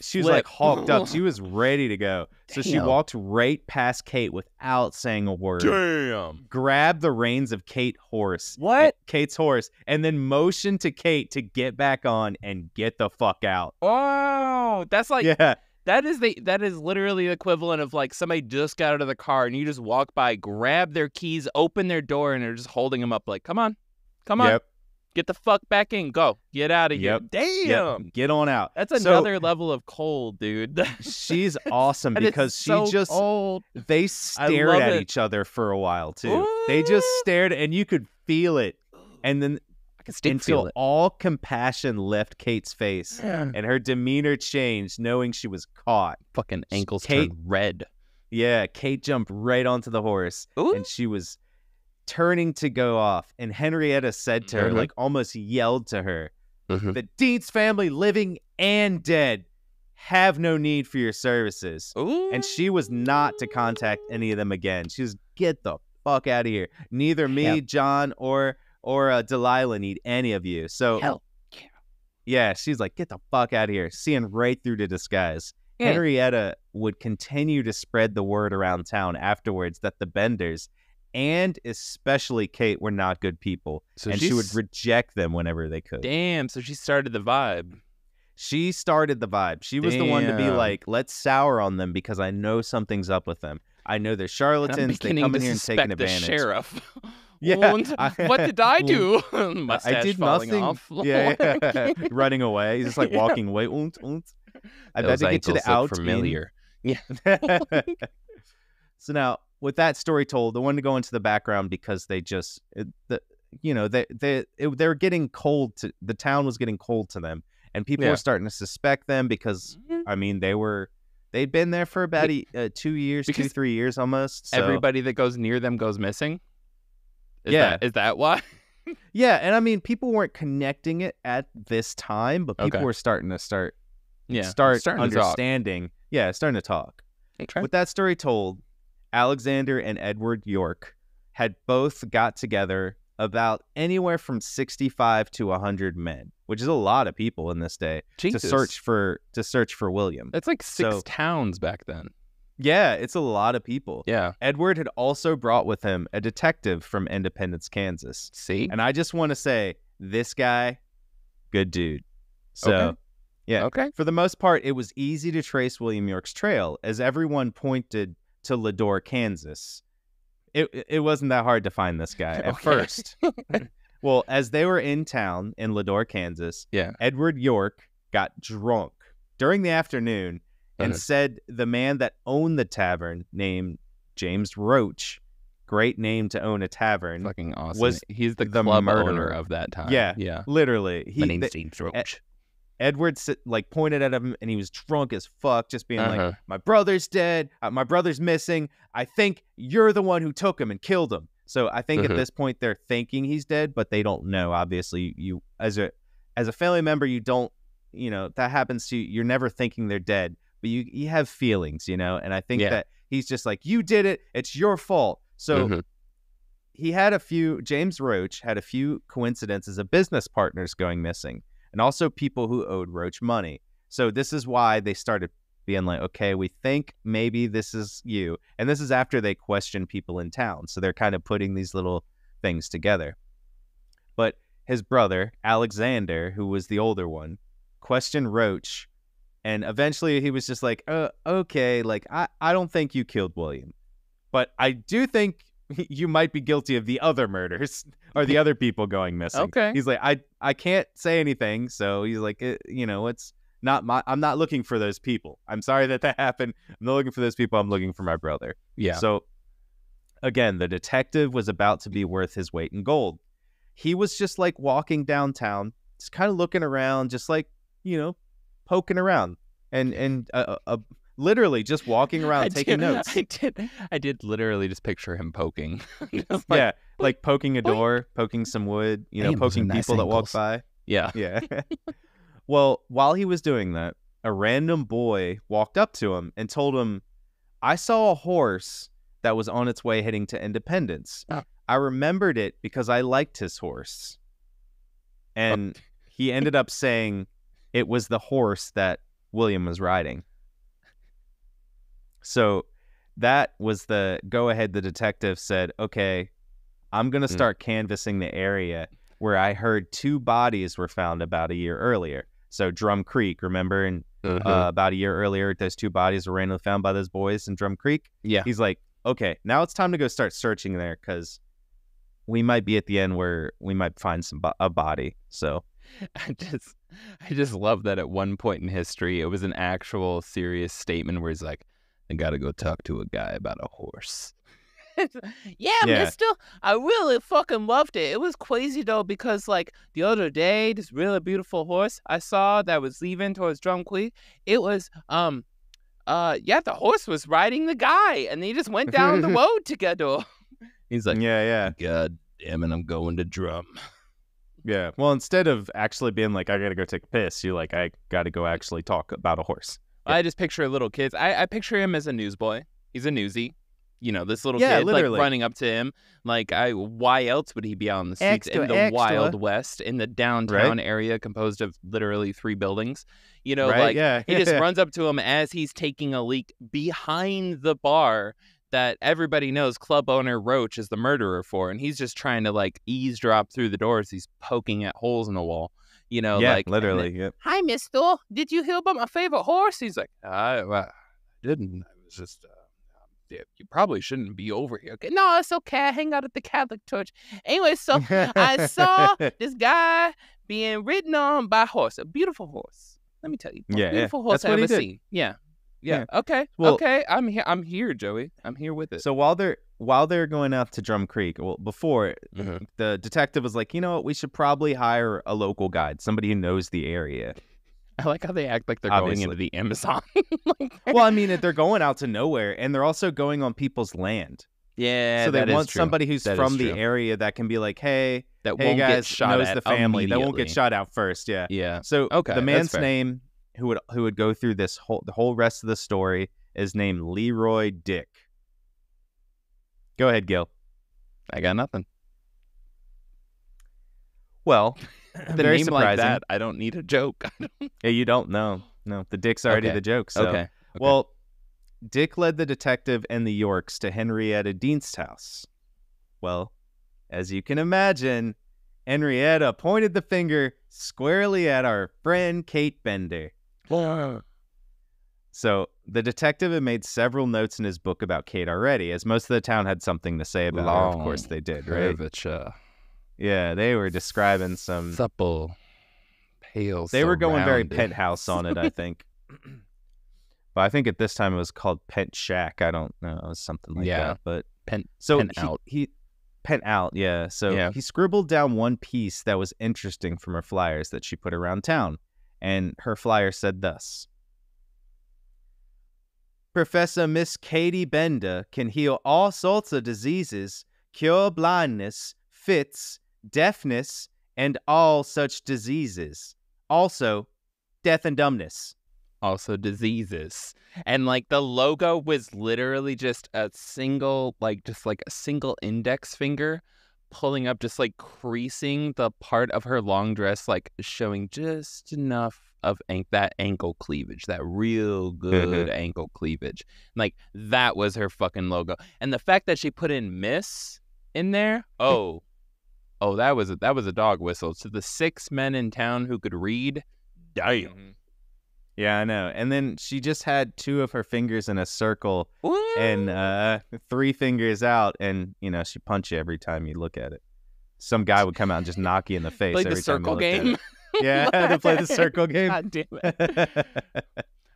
she was like
Flip.
hawked up. She <laughs> was ready to go. So she walked right past Kate without saying a word.
damn.
Grabbed the reins of Kate's horse.
What?
Kate's horse, and then motioned to Kate to get back on and get the fuck out.
Oh, that's like
yeah,
that is the that is literally the equivalent of like somebody just got out of the car and you just walk by, grab their keys, open their door, and they're just holding them up like, come on, come on,
Yep.
get the fuck back in, go, get out of here. Damn,
Yep. Get on out.
that's
So,
another level of cold, dude. <laughs>
she's awesome because she
so
just
cold.
they stared at
it.
each other for a while too. They just stared, and you could feel it. And then
I can still
until
feel it.
all compassion left Kate's face and her demeanor changed, knowing she was caught.
Fucking ankles
Kate-
turned red.
Yeah, Kate jumped right onto the horse
Ooh.
and she was turning to go off. And Henrietta said to her,
Mhm.
like almost yelled to her,
Mhm.
the Deeds family, living and dead, have no need for your services.
Ooh.
And she was not to contact any of them again. She was get the fuck out of here. Neither me,
Hell.
John, or or uh, Delilah need any of you. So
Hell.
yeah, she's like, get the fuck out of here. Seeing right through the disguise.
Yeah.
Henrietta would continue to spread the word around town afterwards that the Benders and especially Kate were not good people.
So
and she would reject them whenever they could.
Damn, so she started the vibe.
She started the vibe. She was the one to be like, let's sour on them because I know something's up with them. I know they're charlatans. They
beginning
come in here and take
suspect
an
the
advantage.
sheriff. <laughs>
Yeah, <laughs>
And
I- <laughs>
what did I do? <laughs> Mustache
I did
falling
nothing.
Off.
Yeah, yeah. running away. He's just like
Yeah.
walking away. Oont, oont. I
Those
better get to the out.
familiar.
so now, with that story told, I wanted to go into the background because they just, it, the, you know, they they it, they were getting cold to the town was getting cold to them, and people
Yeah.
were starting to suspect them because I mean they were they'd been there for about uh, two years, two three years almost. So.
Everybody that goes near them goes missing. Is
Yeah.
that, is that why? <laughs>
yeah, and I mean people weren't connecting it at this time, but people
Okay.
were starting to start
Yeah,
start
starting
understanding. Yeah, starting to talk.
Okay.
With that story told, Alexander and Edward York had both got together about anywhere from 65 to 100 men, which is a lot of people in this day
Jesus.
to search for to search for William.
That's like six
So-
towns back then.
Yeah, it's a lot of people.
Yeah.
Edward had also brought with him a detective from Independence, Kansas.
See.
And I just want to say this guy good dude. So,
Okay.
yeah.
Okay.
For the most part, it was easy to trace William York's trail as everyone pointed to Ladore, Kansas. It it wasn't that hard to find this guy <laughs> at first. <laughs> <laughs> well, as they were in town in Ladore, Kansas,
Yeah.
Edward York got drunk during the afternoon and
Uh-huh.
said the man that owned the tavern, named James Roach, great name to own a tavern,
Fucking awesome.
was
He's the,
the
club owner
murderer.
of that time.
Yeah.
Yeah.
literally. He,
My name's
th-
James Roach.
Edward like pointed at him and he was drunk as fuck, just being like,
Uh-huh.
"My brother's dead. Uh, my brother's missing. I think you're the one who took him and killed him." So I think
Mhm.
at this point they're thinking he's dead, but they don't know. Obviously, you as a as a family member, you don't, you know, that happens to you. You're never thinking they're dead, but you you have feelings, you know. And I think
Yeah.
that He's just like, you did it. It's your fault. So
Mhm.
he had a few, James Roach had a few coincidences of business partners going missing and also people who owed Roach money. So this is why they started being like, okay, we think maybe this is you. And this is after they questioned people in town. So they're kind of putting these little things together. But his brother, Alexander, who was the older one, questioned Roach. And eventually he was just like, uh, okay, like, I, I don't think you killed William. But I do think <laughs> you might be guilty of the other murders <laughs> or the other people going missing.
Okay.
He's like, I, I can't say anything. So he's like, "Eh, you know, it's not my, I'm not looking for those people. I'm sorry that that <laughs> happened. I'm not looking for those people. I'm looking for my brother.
Yeah.
So again, the detective was about to be worth his weight in gold. He was just like walking downtown, just kind of looking around, just like, you know, poking around and, and, uh, uh, literally just walking around
I
taking
did,
notes.
I did. I did literally just picture him poking. <laughs> Like-
yeah. Like poking a door, poking some wood, you know, poking
nice
people that walk by.
yeah.
Yeah. <laughs> <laughs> well, while he was doing that, a random boy walked up to him and told him, I saw a horse that was on its way heading to Independence.
Oh.
I remembered it because I liked his horse. And he ended up saying it was the horse that William was riding. So that was the go ahead. The detective said, okay, I'm going to
Mm.
start canvassing the area where I heard two bodies were found about a year earlier. So Drum Creek, remember? And
Mhm.
uh, about a year earlier, those two bodies were randomly found by those boys in Drum Creek.
yeah.
He's like, okay, now it's time to go start searching there because we might be at the end where we might find some bo- a body. So <laughs>
I just <laughs> I just love that at one point in history it was an actual serious statement where he's like, I gotta go talk to a guy about a horse. <laughs> yeah,
Yeah.
mister, I really fucking loved it. It was crazy though because like the other day, this really beautiful horse I saw that was leaving towards Drum Creek, it was um uh yeah, the horse was riding the guy and they just went down the <laughs> road together. He's like,
yeah, yeah,
God damn it, I'm going to drum.
Yeah. Well, instead of actually being like, I gotta go take a piss, you're like, I gotta go actually talk about a horse.
I just picture little kids. I, I picture him as a newsboy. He's a newsie. You know, this little
Yeah,
kid
literally.
like running up to him. Like, I why else would he be out on the streets
Extra,
in the
extra.
Wild West in the downtown area composed of literally three buildings? You know,
right?
like
yeah.
he just <laughs> runs up to him as he's taking a leak behind the bar that everybody knows club owner Roach is the murderer for, and he's just trying to like eavesdrop through the doors. He's poking at holes in the wall. You know,
yeah,
like
literally.
then,
Yep.
Hi, Mister. Did you hear about my favorite horse? He's like, I, well, I didn't. I was just. Uh, yeah, you probably shouldn't be over here. Okay, no, it's okay. I hang out at the Catholic Church. Anyway, so I saw <laughs> this guy being ridden on by a horse, a beautiful horse. Let me tell you, most
Yeah, yeah.
beautiful horse
That's
I
what
ever seen. Yeah, yeah. Okay,
Well-
okay. I'm here. I'm here, Joey. I'm here with it.
So while they're while they're going out to Drum Creek, well, before
Mhm.
the detective was like, you know what, we should probably hire a local guide, somebody who knows the area.
I like how they act like they're
Obviously.
going into the Amazon. <laughs> like,
well, I mean, they're going out to nowhere, and they're also going on people's land.
yeah,
so they want somebody who's
That
from the area that can be like, hey,
that
hey
won't
guys,
get shot
knows
at
the family that won't get shot out first. Yeah.
Yeah.
So
Okay,
the man's name who would who would go through this whole the whole rest of the story is named Leroy Dick. Go ahead, Gil.
I got nothing.
Well, <laughs> <laughs>
The
very
name
surprising.
like that, I don't need a joke. <laughs>
Yeah, you don't know. No, the Dick's already
Okay.
the joke. So.
okay. okay.
Well, Dick led the detective and the Yorks to Henrietta Dean's house. Well, as you can imagine, Henrietta pointed the finger squarely at our friend Kate Bender. So the detective had made several notes in his book about Kate already, as most of the town had something to say about her. Of course they did, right?
curvature,
Yeah, they were describing some.
supple, pale.
They were going very penthouse on it, I think. <clears throat> but I think at this time it was called Pent Shack. I don't know, it was something like
Yeah.
that. But
Pent-
so
pent
he,
out.
he pent out, yeah. So
Yeah.
he scribbled down one piece that was interesting from her flyers that she put around town, and her flyer said thus. Professor Miss Katie Bender can heal all sorts of diseases, cure blindness, fits, deafness, and all such diseases. Also, death and dumbness.
also diseases. And like the logo was literally just a single, like just like a single index finger pulling up, just like creasing the part of her long dress, like showing just enough of an- that ankle cleavage, that real mm-hmm. good ankle cleavage. Like that was her fucking logo. And the fact that she put in Miss in there, mm. oh, oh, that was a, that was a dog whistle to the six men in town who could read. Damn. Mm-hmm.
Yeah, I know. And then she just had two of her fingers in a circle and uh, three fingers out, and you know she punch you every time you look at it. Some guy would come out and just knock you in the face
like
every
the
time you
circle
at
game.
it. Yeah, <laughs> to play the <laughs> circle game.
God damn it. <laughs>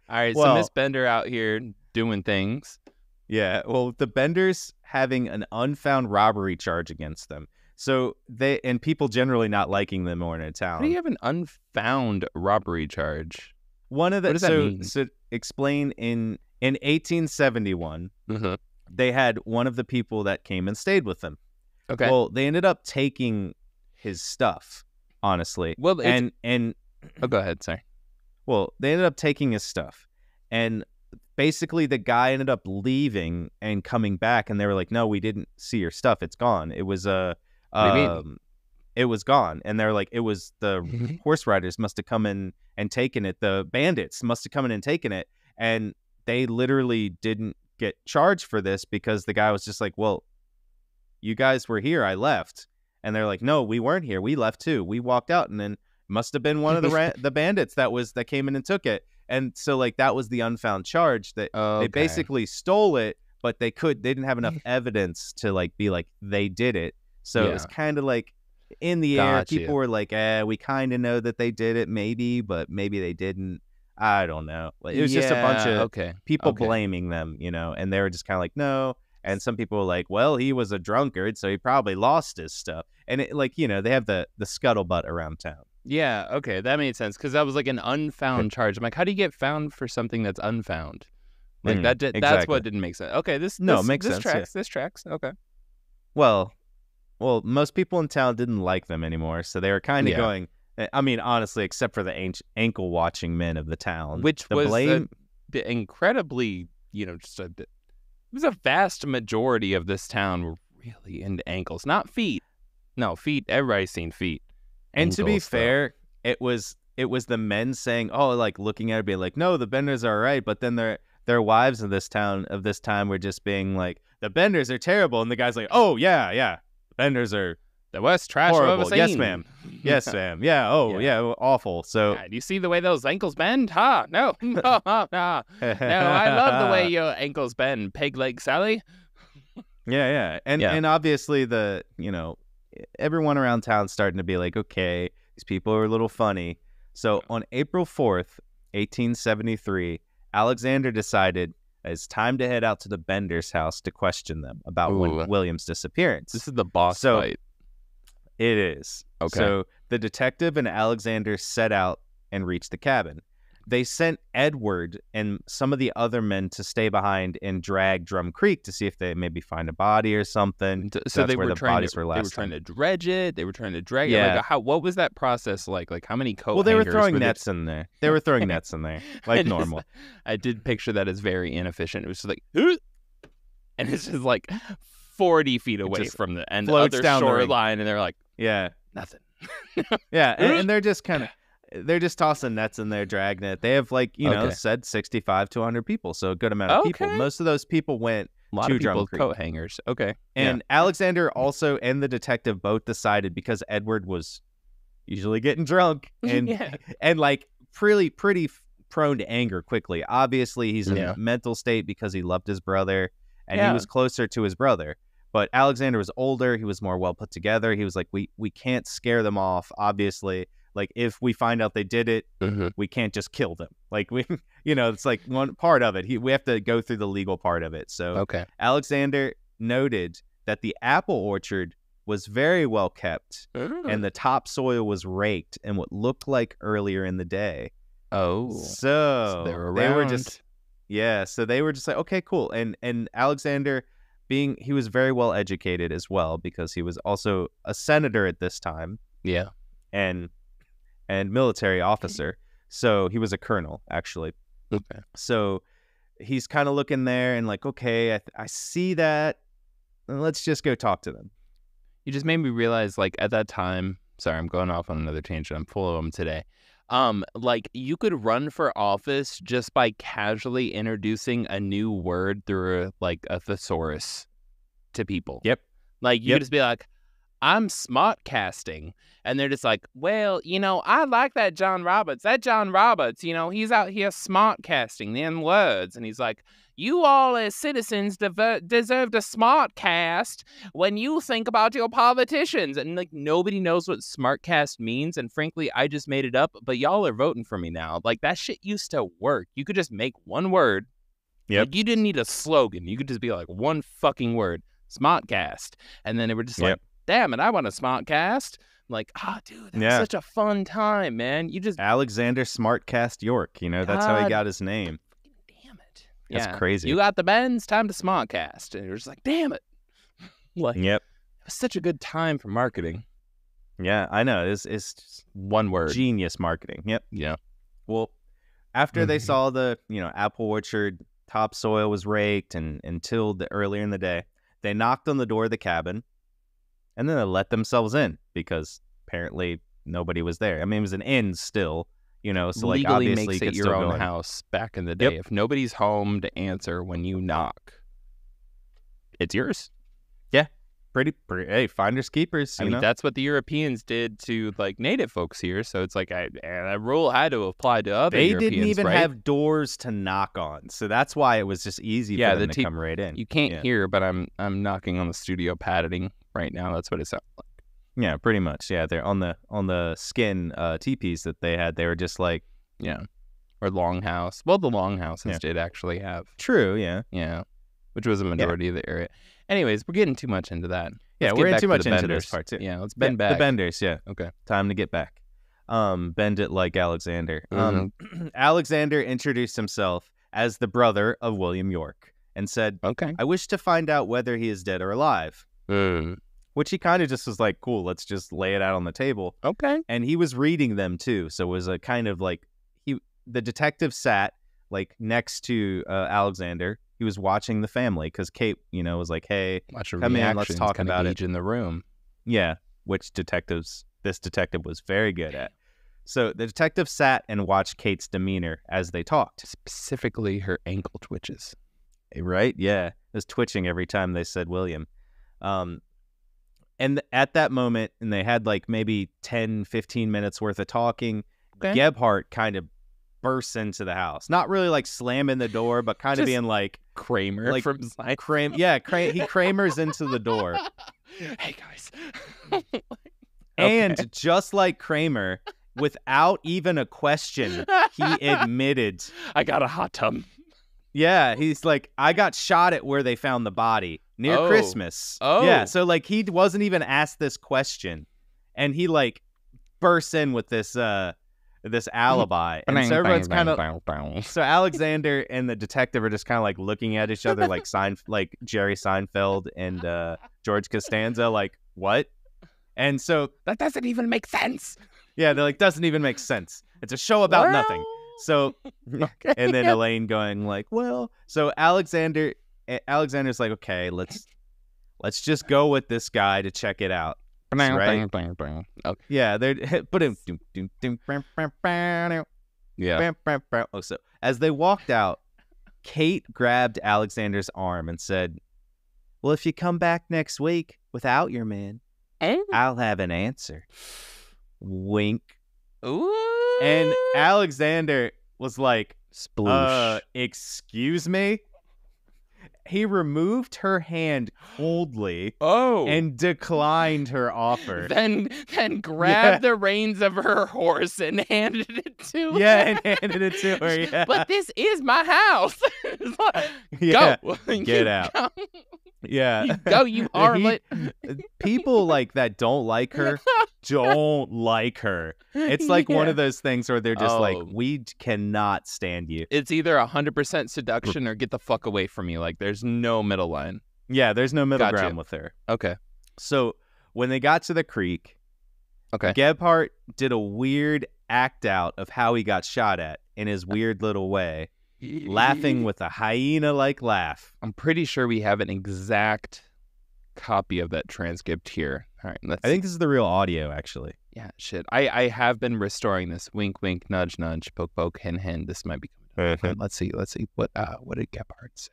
All right, so Miss Bender out here doing things.
Yeah, well, the Benders having an unfound robbery charge against them. So they and people generally not liking them or in a
How
town.
do you have an unfound robbery charge?
One of the
What does that
so
mean?
so explain in in 1871
Uh-huh.
they had one of the people that came and stayed with them.
Okay.
Well, they ended up taking his stuff, honestly.
Well,
and and
oh, go ahead. Sorry.
well, they ended up taking his stuff. And basically the guy ended up leaving and coming back and they were like, "No, we didn't see your stuff. It's gone. It was uh
What mean?
um it was gone." And they're like, "It was the mm-hmm. horse riders must have come in and taken it. The bandits must have come in and taken it." And they literally didn't get charged for this because the guy was just like, "Well, you guys were here. I left." And they're like, "No, we weren't here. We left too. We walked out and then must have been one of the <laughs> ra- the bandits that was that came in and took it." And so like that was the unfound charge that
Okay.
they basically stole it, but they could they didn't have enough <laughs> evidence to like be like they did it. So it was kind of like in the air. People were like, "Eh, we kind of know that they did it, maybe, but maybe they didn't." I don't know. Like, it was just a bunch of
okay.
people
okay.
blaming them, you know, and they were just kind of like, "No." And some people were like, "Well, he was a drunkard, so he probably lost his stuff." And it, like, you know, they have the the scuttlebutt around town.
Yeah, okay, that made sense because that was like an unfound charge. I'm like, how do you get found for something that's unfound? Like
Mm,
that did that's what didn't make sense. Okay, this
No,
this,
makes
this
sense, yeah.
tracks. This tracks. Okay.
Well, well, most people in town didn't like them anymore, so they were kind of
Yeah.
going. eh, I mean, honestly, except for the ankle watching men of the town,
Which
the
was
blame.
bit incredibly, you know, just a it was a vast majority of this town were really into ankles, not feet. No, feet. Everybody's seen feet.
and to be
Ankles, though.
fair, it was it was the men saying, "Oh, like looking at it, being like, no, the Benders are right," but then their their wives of this town of this time were just being like, "The Benders are terrible," and the guy's like, "Oh yeah, yeah, the Benders are
the West trash
horrible. Yes, ma'am. <laughs> Yes, ma'am. Yeah. Oh,
Yeah.
yeah. awful." So
Yeah, do you see the way those ankles bend? Ha! No, no, no, no. No, I love the way your ankles bend, peg leg Sally.
Yeah, yeah. And
Yeah.
and obviously the, you know, everyone around town starting to be like, okay, these people are a little funny. So on April 4th, 1873, Alexander decided it's time to head out to the Bender's house to question them about
Ooh.
William's disappearance.
This is the boss
So-
fight.
It is.
Okay.
So the detective and Alexander set out and reached the cabin. They sent Edward and some of the other men to stay behind and drag Drum Creek to see if they maybe find a body or something. So
So they were
the
trying
bodies
to
were
they were trying to dredge it. They were trying to drag it.
Yeah.
Like how what was that process like? Like how many coat
well, they were throwing
they-
nets in there. They were throwing nets in there, <laughs> like
I just-
normal.
I did picture that as very inefficient. It was just like, "Huh?" and it's just like forty feet away from the other
down the ring.
shoreline, and they're like
Yeah,
nothing.
yeah, <laughs> and, and they're just kind of they're just tossing nets in there, dragging it. They have like you know said sixty-five to hundred people, so a good amount of people. Most of those people went,
A lot
Two
of people
drum
with
creek.
coat hangers. Okay. Yeah.
and Alexander also and the detective both decided because Edward was usually getting drunk <laughs> and
yeah.
and like pretty pretty prone to anger quickly. Obviously, he's in
Yeah.
a mental state because he loved his brother and
Yeah.
he was closer to his brother. But Alexander was older. He was more well put together. He was like, we we can't scare them off. Obviously, like if we find out they did it,
Mhm.
we can't just kill them. <laughs> Like we, <laughs> you know, it's like one part of it. He, we have to go through the legal part of it. So
Okay.
Alexander noted that the apple orchard was very well kept and the topsoil was raked and what looked like earlier in the day.
oh,
So,
they're
they were just yeah, so they were just like okay, cool. And and Alexander being he was very well educated as well because he was also a senator at this time
yeah.
and and military officer. So he was a colonel actually.
Okay.
So he's kind of looking there and like, okay, I, I see that. Let's just go talk to them.
You just made me realize, like, at that time, sorry, I'm going off on another tangent. I'm full of them today. Um, like you could run for office just by casually introducing a new word through a, like a thesaurus to people.
Yep.
Like you
Yep.
could just be like, I'm smart casting. And they're just like, well, you know, I like that John Roberts. That John Roberts, you know, he's out here smart casting them words. And he's like, you all as citizens deserve to smart cast when you think about your politicians. And like nobody knows what smart cast means. And frankly, I just made it up, but y'all are voting for me now. Like that shit used to work. You could just make one word.
Yep.
Like, you didn't need a slogan. You could just be like one fucking word, smart cast. And then they were just like,
Yep.
Damn it, I want a smart cast. I'm like, ah, dude, that
Yeah.
such a fun time, man. You just,
Alexander Smartcast York. You know, that's how he got his name.
damn it.
That's
Yeah.
crazy.
You got the bends, time to smart cast. And you're just like, damn it. <laughs> like,
Yep.
it was such a good time for marketing.
Yeah, I know. It's it's
One word.
genius marketing. Yep.
yeah.
Well, after they
Mhm.
saw the you know apple orchard topsoil was raked and and tilled the, earlier in the day, they knocked on the door of the cabin, and then they let themselves in because apparently nobody was there. I mean, it was an inn still, you know, so like
Legally
obviously
makes it your own house back in the day.
Yep.
If nobody's home to answer when you knock, it's yours.
Pretty, pretty. Hey, finders keepers.
I mean,
know?
that's what the Europeans did to like native folks here. So it's like I, and that rule had to apply to other
they
Europeans,
didn't even
right?
have doors to knock on, so that's why it was just easy
Yeah,
for them
the
to
te-
come right in.
You can't
Yeah.
hear, but I'm I'm knocking on the studio padding right now. That's what it sounds like.
Yeah, pretty much. Yeah, they're on the on the skin uh, teepees that they had. They were just like
Yeah. Or longhouse. Well, the longhouses
Yeah.
did actually have.
true. Yeah,
Yeah. Which was a majority of the area. Anyways, we're getting too much into that.
yeah.
Let's
we're
get
in too much into this part too.
Yeah, let's
Yeah,
bend back.
The benders. Yeah.
Okay.
Time to get back. Um, bend it like Alexander. Um,
Mm-hmm. <clears throat>
Alexander introduced himself as the brother of William York and said,
Okay.
"I wish to find out whether he is dead or alive."
Mm.
Which he kind of just was like, "Cool, let's just lay it out on the table."
Okay.
and he was reading them too so it was a kind of like he the detective sat like next to uh, alexander he was watching the family because kate you know was like hey
Watch
Come in, let's talk about it.
in the room.
yeah which detectives this detective was very good at so the detective sat and watched kate's demeanor as they talked
Specifically, her ankle twitches.
right yeah it was twitching every time they said william um and at that moment and they had like maybe 10 15 minutes worth of talking
Okay.
Gebhardt kind of bursts into the house. Not really like slamming the door, but kind of being like
Kramer
Like,
from Seinfeld.
Kram yeah, Kram- he Kramers into the door. <laughs>
hey guys. <laughs>
And just like Kramer, without even a question, he <laughs> admitted,
I got a hot tub.
yeah, he's like, I got shot at where they found the body near
Oh.
Christmas.
Oh.
Yeah, so like he wasn't even asked this question. And he like bursts in with this uh this alibi. And so everyone's kind of So Alexander and the detective are just kind of like looking at each other, like Sein, like Jerry Seinfeld and uh, George Costanza, like what? And so
that doesn't even make sense.
yeah, they're like doesn't even make sense. It's a show about nothing. So <laughs> and then Elaine going like, well, so Alexander, Alexander's like, okay, let's let's just go with this guy to check it out. Right.
Okay.
Yeah, they're <laughs> but
Yeah.
Oh, so as they walked out, Kate grabbed Alexander's arm and said, Well, if you come back next week without your man, I'll have an answer. Wink.
Ooh.
And Alexander was like,
Sploosh.
Uh, excuse me? He removed her hand coldly
oh.
and declined her offer. <laughs>
then then grabbed the reins of her horse and <laughs> handed it to
yeah, <laughs>
her.
Yeah, and handed it to her. Yeah.
But this is my house. Like,
yeah.
Go.
Get
You
out.
go.
Yeah.
You go, you <laughs> harlot. <laughs>
people like that don't like her <laughs> don't like her it's like one of those things where they're just like
Oh.
we cannot stand you
It's either 100% seduction or get the fuck away from me. Like, there's no middle line.
yeah there's no middle
Gotcha.
ground with her
Okay.
so when they got to the creek
Okay.
gebhardt did a weird act out of how he got shot at in his weird little way laughing <laughs> with a hyena like laugh.
I'm pretty sure we have an exact copy of that transcript here. All right, let's
I think this is the real audio, actually.
Yeah, shit. I, I have been restoring this. Wink, wink, nudge, nudge, poke, poke, hen, hen. This might be coming.
Mhm.
Let's see. Let's see. What uh, what did Gebhardt say?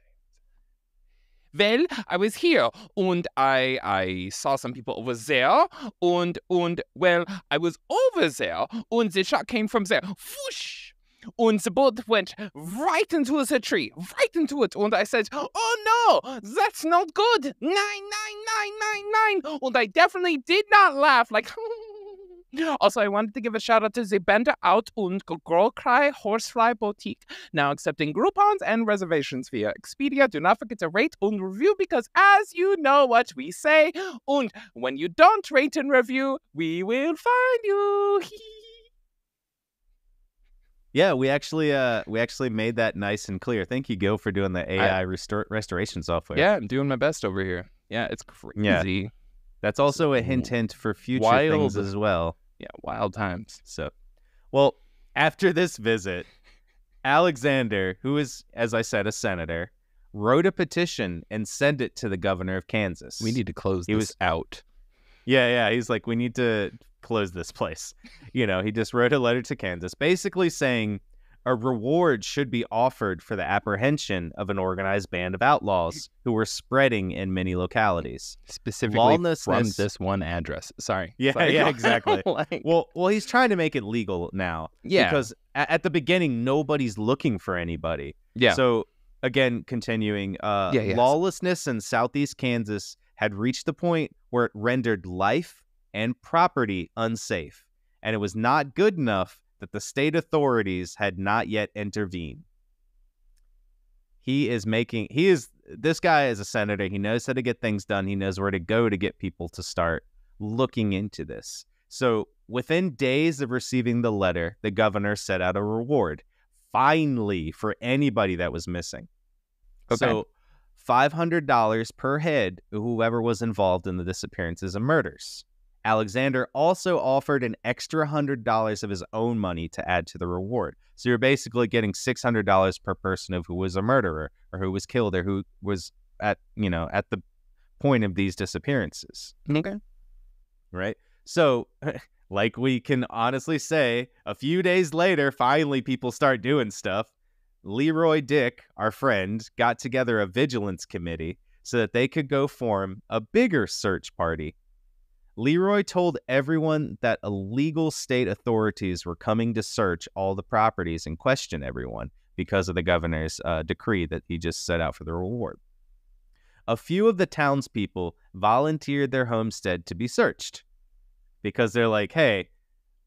Well, I was here and I I saw some people over there and and well, I was over there and the shot came from there. Whoosh! And the boat went right into the tree, right into it. And I said, Oh no, that's not good. Nine, nine, nine, nine, nine. And I definitely did not laugh like <laughs> Also, I wanted to give a shout out to the Bender Out und Girl Cry Horsefly Boutique, now accepting Groupons and reservations via Expedia. Do not forget to rate and review because, as you know what we say, and when you don't rate and review, we will find you. <laughs>
Yeah, we actually uh we actually made that nice and clear. Thank you, Gil, for doing the AI restor- restoration software.
yeah, I'm doing my best over here. Yeah, it's crazy.
Yeah. That's also a hint hint for future things as well.
yeah wild times.
So, well, after this visit, Alexander, who is, as I said, a senator, wrote a petition and sent it to the governor of Kansas.
We need to close
He
this
was-
out.
Yeah, yeah. He's like, we need to close this place. You know, he just wrote a letter to Kansas basically saying a reward should be offered for the apprehension of an organized band of outlaws who were spreading in many localities.
Specifically from this one address. Sorry. <laughs>
Yeah,
Sorry.
yeah, <laughs> exactly. <laughs>
Like-
Well, well, he's trying to make it legal now.
yeah.
Because a- at the beginning, nobody's looking for anybody.
yeah.
So again, continuing, uh,
Yeah, yes.
lawlessness in southeast Kansas had reached the point where it rendered life and property unsafe, and it was not good enough that the state authorities had not yet intervened. He is making. He is. This guy is a senator. He knows how to get things done. He knows where to go to get people to start looking into this. So within days of receiving the letter, the governor set out a reward finally for anybody that was missing.
Okay.
So $500 per head, whoever was involved in the disappearances and murders. Alexander also offered an extra $100 of his own money to add to the reward. So you're basically getting $600 per person of who was a murderer or who was killed or who was at, you know, at the point of these disappearances
okay.
right? So, <laughs> like we can honestly say, a few days later, finally people start doing stuff. Leroy Dick, our friend, got together a vigilance committee so that they could go form a bigger search party. Leroy told everyone that illegal state authorities were coming to search all the properties and question everyone because of the governor's uh, decree that he just set out for the reward. A few of the townspeople volunteered their homestead to be searched because they're like, hey,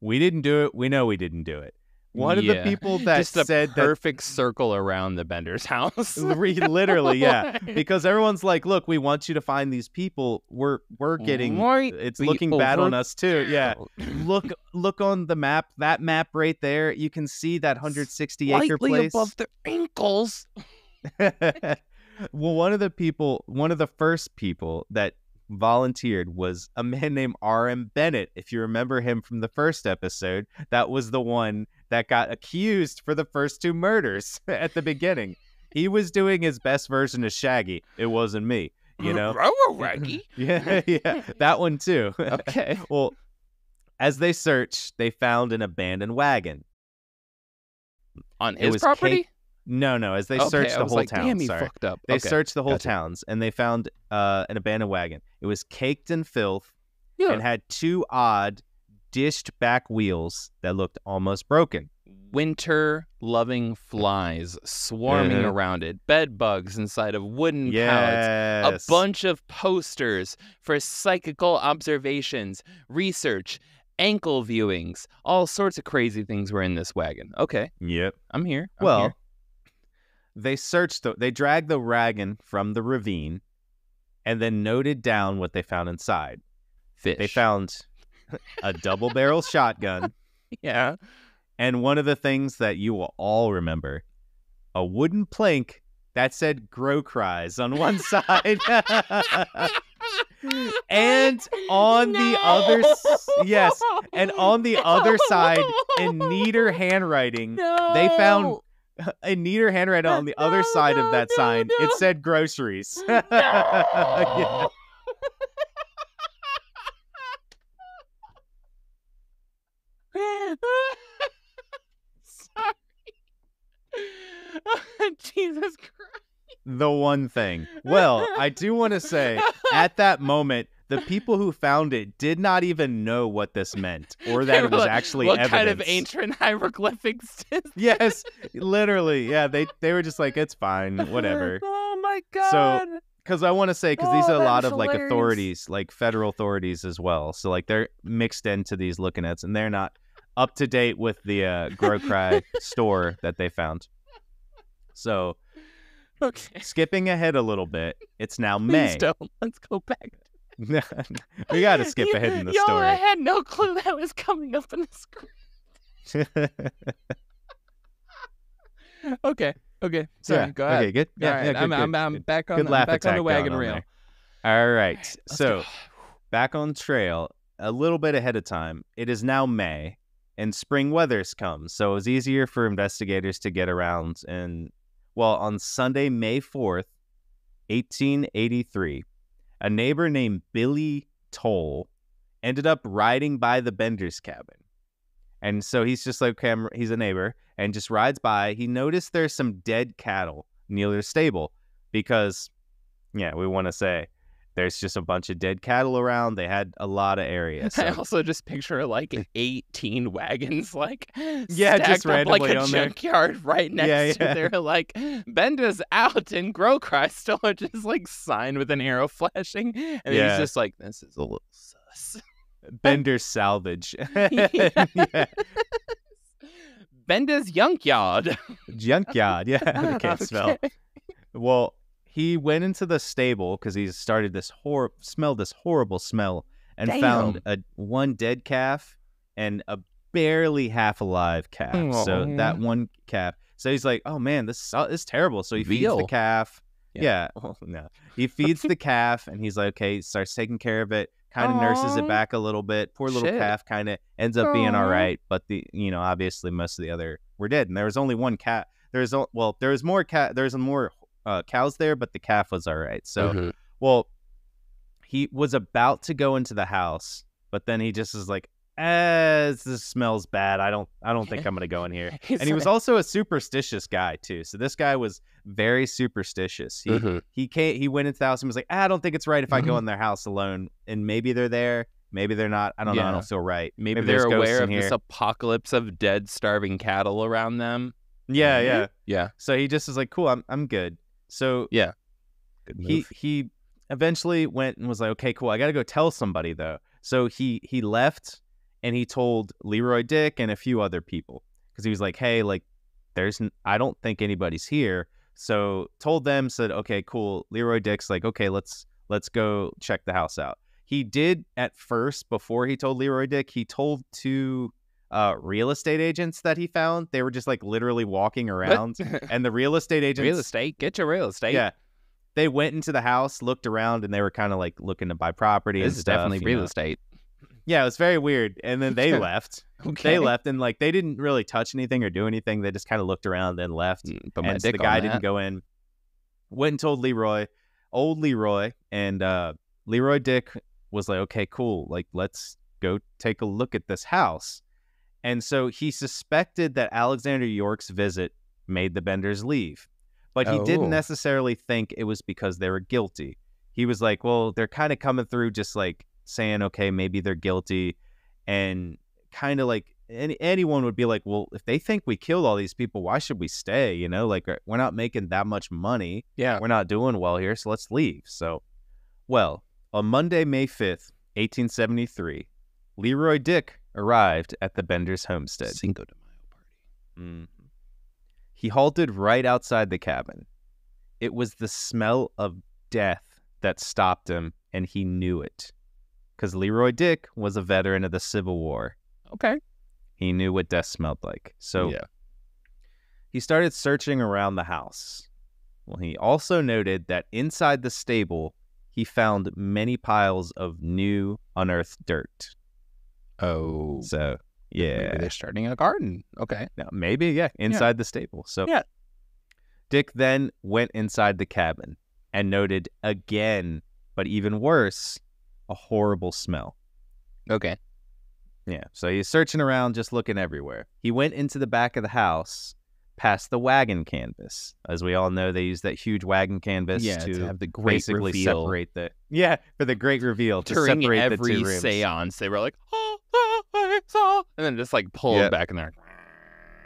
we didn't do it. We know we didn't do it. One of the people that
Just a
said that
perfect circle around the Bender's house. <laughs>
Literally, yeah. <laughs> because everyone's like, look, we want you to find these people. We're we're getting
Might
it's
be
looking bad on us too. Yeah. Look look on the map. That map right there. You can see that 160 acre
Slightly
place.
above their ankles. <laughs>
well, one of the people, one of the first people that volunteered was a man named R.M. Bennett. If you remember him from the first episode, that was the one that got accused for the first two murders <laughs> at the beginning. He was doing his best version of Shaggy. It wasn't me, you know? <laughs>
Raggy.
yeah, <laughs> yeah. That one too.
Okay.
well, as they searched, they found an abandoned wagon.
On
It
his
was
property?
cake- No, no, as they
okay,
searched the whole
like,
town.
Damn, he
sorry.
fucked up.
They
okay.
searched the whole
gotcha.
towns and they found uh, an abandoned wagon. It was caked in filth
Yeah.
and had two odd dished back wheels that looked almost broken.
Winter loving flies swarming
Mhm.
around it, bed bugs inside of wooden pallets, a bunch of posters for psychical observations, research, ankle viewings, all sorts of crazy things were in this wagon. Okay,
Yep.
I'm here. I'm
well,
here.
they searched the, they dragged the wagon from the ravine and then noted down what they found inside.
fish.
They found <laughs> a double barrel shotgun <laughs>
yeah.
and one of the things that you will all remember, a wooden plank that said grow cries on one <laughs> side. and on the other yes, and on the other side in neater handwriting, they found a neater handwriting on the other side
no,
of that
no,
sign.
no.
It said groceries.
No.
Yeah.
Sorry. <laughs> Jesus Christ.
The one thing. Well, I do want to say at that moment, the people who found it did not even know what this meant or that it was
like,
actually
what
evidence.
kind of ancient <laughs> hieroglyphics <laughs>
yes, literally. Yeah, they they were just like, it's fine, whatever.
Oh my god So.
Because I want to say, because these
Oh,
are a lot of like authorities, like federal authorities as well. So like they're mixed into these looking at, and they're not up to date with the uh, Grow Cry <laughs> store that they found. So
okay.
skipping ahead a little bit, it's now
Please
May.
don't. Let's go back. <laughs>
we got to skip ahead in the
I
story.
had no clue that was coming up in the script. <laughs> Okay. Okay. Sorry.
yeah.
Go ahead.
Okay, good. Yeah,
All right.
yeah, good,
I'm,
good,
I'm, I'm
good.
back on,
Good laugh
back on the wagon
on
rail.
All right.
Let's
So
go.
back on trail a little bit ahead of time. It is now May and spring weather's come. So it was easier for investigators to get around. And well, on Sunday, May 4th, 1883, a neighbor named Billy Tole ended up riding by the Bender's cabin. And so he's just like, okay, he's a neighbor and just rides by. He noticed there's some dead cattle near their stable because, yeah, we want to say there's just a bunch of dead cattle around. They had a lot of area. <laughs>
I also just picture like <laughs> 18 wagons, like <laughs>
Yeah, just
up like
randomly
a
on there.
junkyard right next
Yeah,
to
yeah.
their like Benda's out and Grow Cry still just like sign with an arrow flashing, and
Yeah.
he's just like, "This is a little sus."
Bender's salvage.
Yeah.
yeah.
Benda's junkyard.
Junkyard. Yeah. I can't spell. Well, he went into the stable because he started this hor smelled this horrible smell and found a one dead calf and a barely half alive calf. So that one calf. So he's like, "Oh man, this is, terrible." So he feeds the calf.
Yeah.
Yeah. Oh, <laughs> no. He feeds the calf and he's like, "Okay," starts taking care of it. Kind of nurses it back a little bit. Poor little
Shit.
calf kind of ends up being all right, but the you know obviously most of the other were dead, and there was only one cat. There's o- well, there was more cat. There's a more uh, cows there, but the calf was all right. So
Mhm.
well, he was about to go into the house, but then he just is like, "As this smells bad. I don't. I don't think I'm gonna go in here." <laughs> And he was also a superstitious guy too. So this guy was very superstitious. He
Mhm.
he came, he went into the house and was like, "Ah, "I don't think it's right if I go
Mhm.
in their house alone." And maybe they're there, maybe they're not. I don't know. I don't feel right.
Maybe,
there's
they're aware of
here.
this apocalypse of dead, starving cattle around them.
Yeah, yeah.
Yeah.
So he just is like, "Cool, I'm I'm good." So
Yeah.
He he eventually went and was like, okay, cool. I got to go tell somebody though. So he he left and he told Leroy Dick and a few other people because he was like, hey, like there's n- I don't think anybody's here. So told them said, okay, cool. Leroy Dick's like, okay, let's let's go check the house out. He did at first before he told Leroy Dick. He told two uh, real estate agents that he found. They were just like literally walking around, <laughs> and the real estate agents
real estate. Get your real estate.
yeah. They went into the house, looked around, and they were kind of like looking to buy property. and
This is
stuff,
definitely real
know.
estate.
Yeah, it was very weird. And then they <laughs> left.
Okay.
They left, and like they didn't really touch anything or do anything. They just kind of looked around and left.
Mm, But
and so the guy didn't go in. Went and told Leroy, old Leroy, and uh, Leroy Dick was like, "Okay, cool. Like, let's go take a look at this house." And so he suspected that Alexander York's visit made the Benders leave, but he
Oh.
didn't necessarily think it was because they were guilty. He was like, "Well, they're kind of coming through, just like saying, okay, maybe they're guilty," and kind of like any, anyone would be like, well, if they think we killed all these people, why should we stay? You know, like we're not making that much money.
Yeah.
We're not doing well here, so let's leave. So, well, on Monday, May 5th, 1873, Leroy Dick arrived at the Bender's homestead.
Cinco de Mayo party.
Mhm. He halted right outside the cabin. It was the smell of death that stopped him, and he knew it. Because Leroy Dick was a veteran of the Civil War.
Okay.
He knew what death smelled like. So
yeah.
he started searching around the house. Well, he also noted that inside the stable, he found many piles of new unearthed dirt.
Oh.
So, Yeah.
Maybe they're starting a garden. Okay.
No, maybe, yeah, inside the stable. So
Yeah.
Dick then went inside the cabin and noted again, but even worse, a horrible smell.
Okay.
Yeah. So he's searching around, just looking everywhere. He went into the back of the house past the wagon canvas. As we all know, they use that huge wagon canvas
yeah,
to,
to have the great
basically
reveal.
separate the Yeah, for the great reveal to
During
separate the
every
two rooms.
seance, they were like, "Ah, ah, saw," and then just like pull
Yep.
back and they're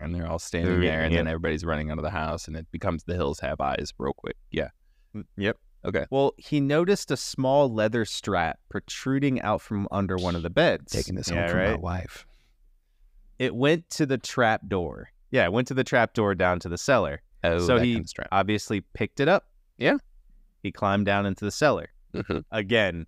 and they're all standing there, and then everybody's running out of the house, and it becomes the hills have eyes real quick. Yeah.
Mm, Yep.
Okay.
Well, he noticed a small leather strap protruding out from under one of the beds.
Taking this
yeah,
home from
right?
my wife.
It went to the trap door. Yeah, it went to the trap door down to the cellar.
Oh,
So he-. Obviously picked it up.
Yeah.
He climbed down into the cellar.
Mhm.
Again,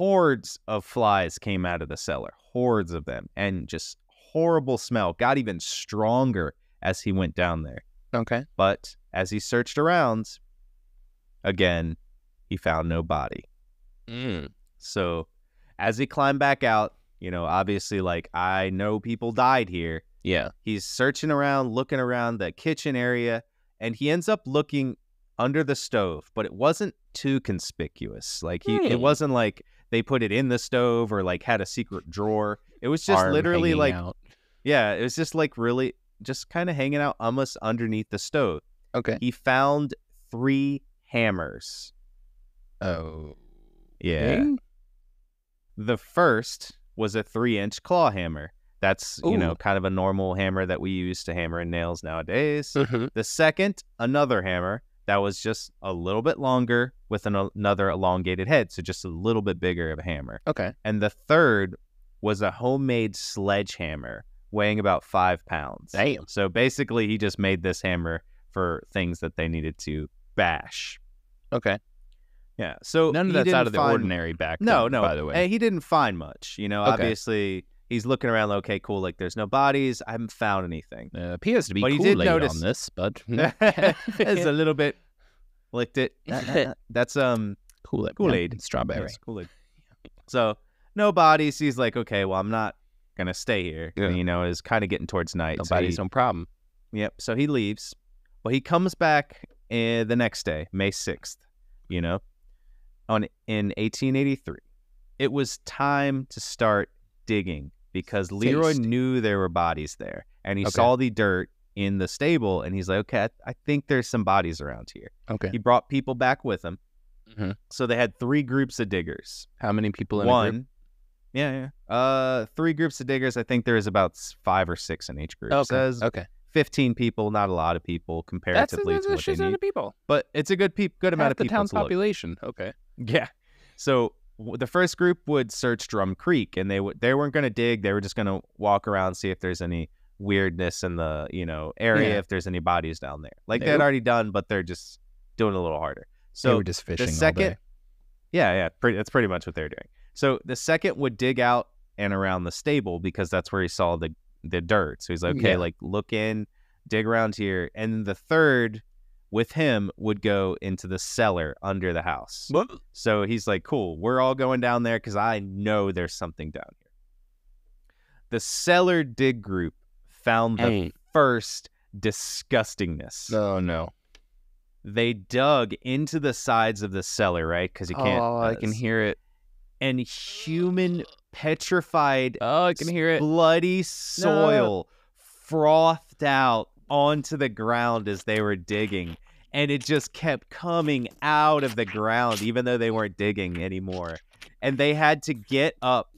hordes of flies came out of the cellar. Hordes of them. And just horrible smell. Got even stronger as he went down there.
Okay.
But as he searched around, again, he found no body.
Mm.
So as he climbed back out, you know, obviously, like, I know people died here.
Yeah.
He's searching around, looking around the kitchen area, and he ends up looking under the stove, but it wasn't too conspicuous. Like, he, it
Hmm.
wasn't like they put it in the stove or like had a secret drawer. It was just
Arm
literally like,
out.
yeah, it was just like really just kind of hanging out almost underneath the stove.
Okay.
He found three hammers.
Oh.
Yeah. The first was a three inch claw hammer. That's, you know, kind of a normal hammer that we use to hammer in nails nowadays.
Mhm.
The second, another hammer that was just a little bit longer with an, another elongated head. So just a little bit bigger of a hammer.
Okay.
And the third was a homemade sledgehammer weighing about five pounds.
Damn.
So basically, he just made this hammer for things that they needed to bash.
Okay.
Yeah. So
None of that's out of the
find-
ordinary back.
no,
then,
no.
By the way.
And he didn't find much. You know,
Okay.
obviously he's looking around. Okay, cool. Like there's no bodies. I haven't found anything.
Uh, appears to be
But he did notice-
on this, but <laughs>
it's a little bit licked it. <laughs> That's um
Kool Aid.
Kool-Aid.
strawberry.
yes, Kool-Aid. So no bodies. He's like, okay, well, I'm not gonna stay here.
Yeah.
You know, it's kind of getting towards night. so
Nobody's
he-
no problem.
Yep. So he leaves. Well, he comes back uh, the next day, May sixth. You know, on in 1883. It was time to start digging because Leroy
Tasty.
knew there were bodies there, and he
Okay.
saw the dirt in the stable, and he's like, "Okay, I, think there's some bodies around here."
Okay.
He brought people back with him,
Mhm.
so they had three groups of diggers.
How many people in a
One.
group?
Yeah, yeah. Uh, three groups of diggers. I think there is about five or six in each group.
Okay.
Says
okay.
15 people, not a lot of people
That's,
comparatively
that's
to
a
what they need.
of people.
But it's a good peop- good amount
Half
of
the
people
town's
to look.
population. Okay.
Yeah. So the first group would search Drum Creek, and they would they weren't going to dig. They were just going to walk around, see if there's any weirdness in the you know area,
Yeah.
if there's any bodies down there. Like they had
Nope.
already done, but they're just doing it a little harder.
So they were just fishing
the second, yeah, yeah, pretty, that's pretty much what they're doing. So the second would dig out and around the stable because that's where he saw the the dirt. So he's like, okay,
Yeah.
like look in, dig around here, and the third with him would go into the cellar under the house. So he's like, cool, we're all going down there because I know there's something down here. The cellar dig group found the
Hey.
first disgustingness.
Oh no.
They dug into the sides of the cellar, right? Because you can't.
Oh, I
uh,
can hear it.
And human petrified,
Oh, I can hear it.
bloody soil frothed out onto the ground as they were digging. And it just kept coming out of the ground, even though they weren't digging anymore. And they had to get up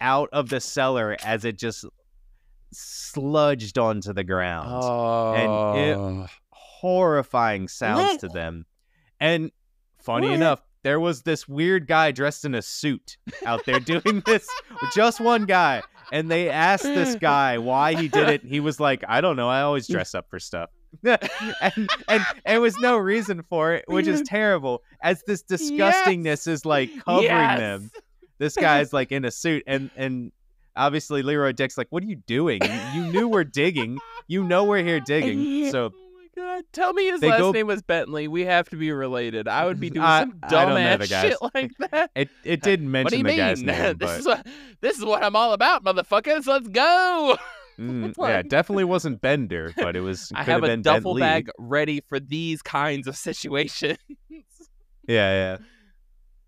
out of the cellar as it just sludged onto the ground.
Oh.
it- horrifying sounds to them. And funny
What?
enough, there was this weird guy dressed in a suit out there doing this. <laughs> just one guy. And they asked this <laughs> guy why he did it. He was like, I don't know. I always dress up for stuff. and, <laughs> and and there was no reason for it, which is <laughs> terrible. As this disgustingness is like covering
Yes.
them. This guy's like in a suit and and obviously Leroy Dick's like, What are you doing? You, you knew we're digging. You know we're here digging. So
God, tell me his
They
last
go-
name was Bentley. We have to be related. I would be <laughs> doing
I-
some dumbass shit like <laughs> that.
It it didn't <laughs>
What do you
mention the
mean?
guy's name,
this
but
is what this is what I'm all about, motherfuckers. Let's go.
mm,
Like-
yeah, it definitely wasn't Bender, but it was.
I have a duffel
Bentley.
bag ready for these kinds of situations.
Yeah, yeah,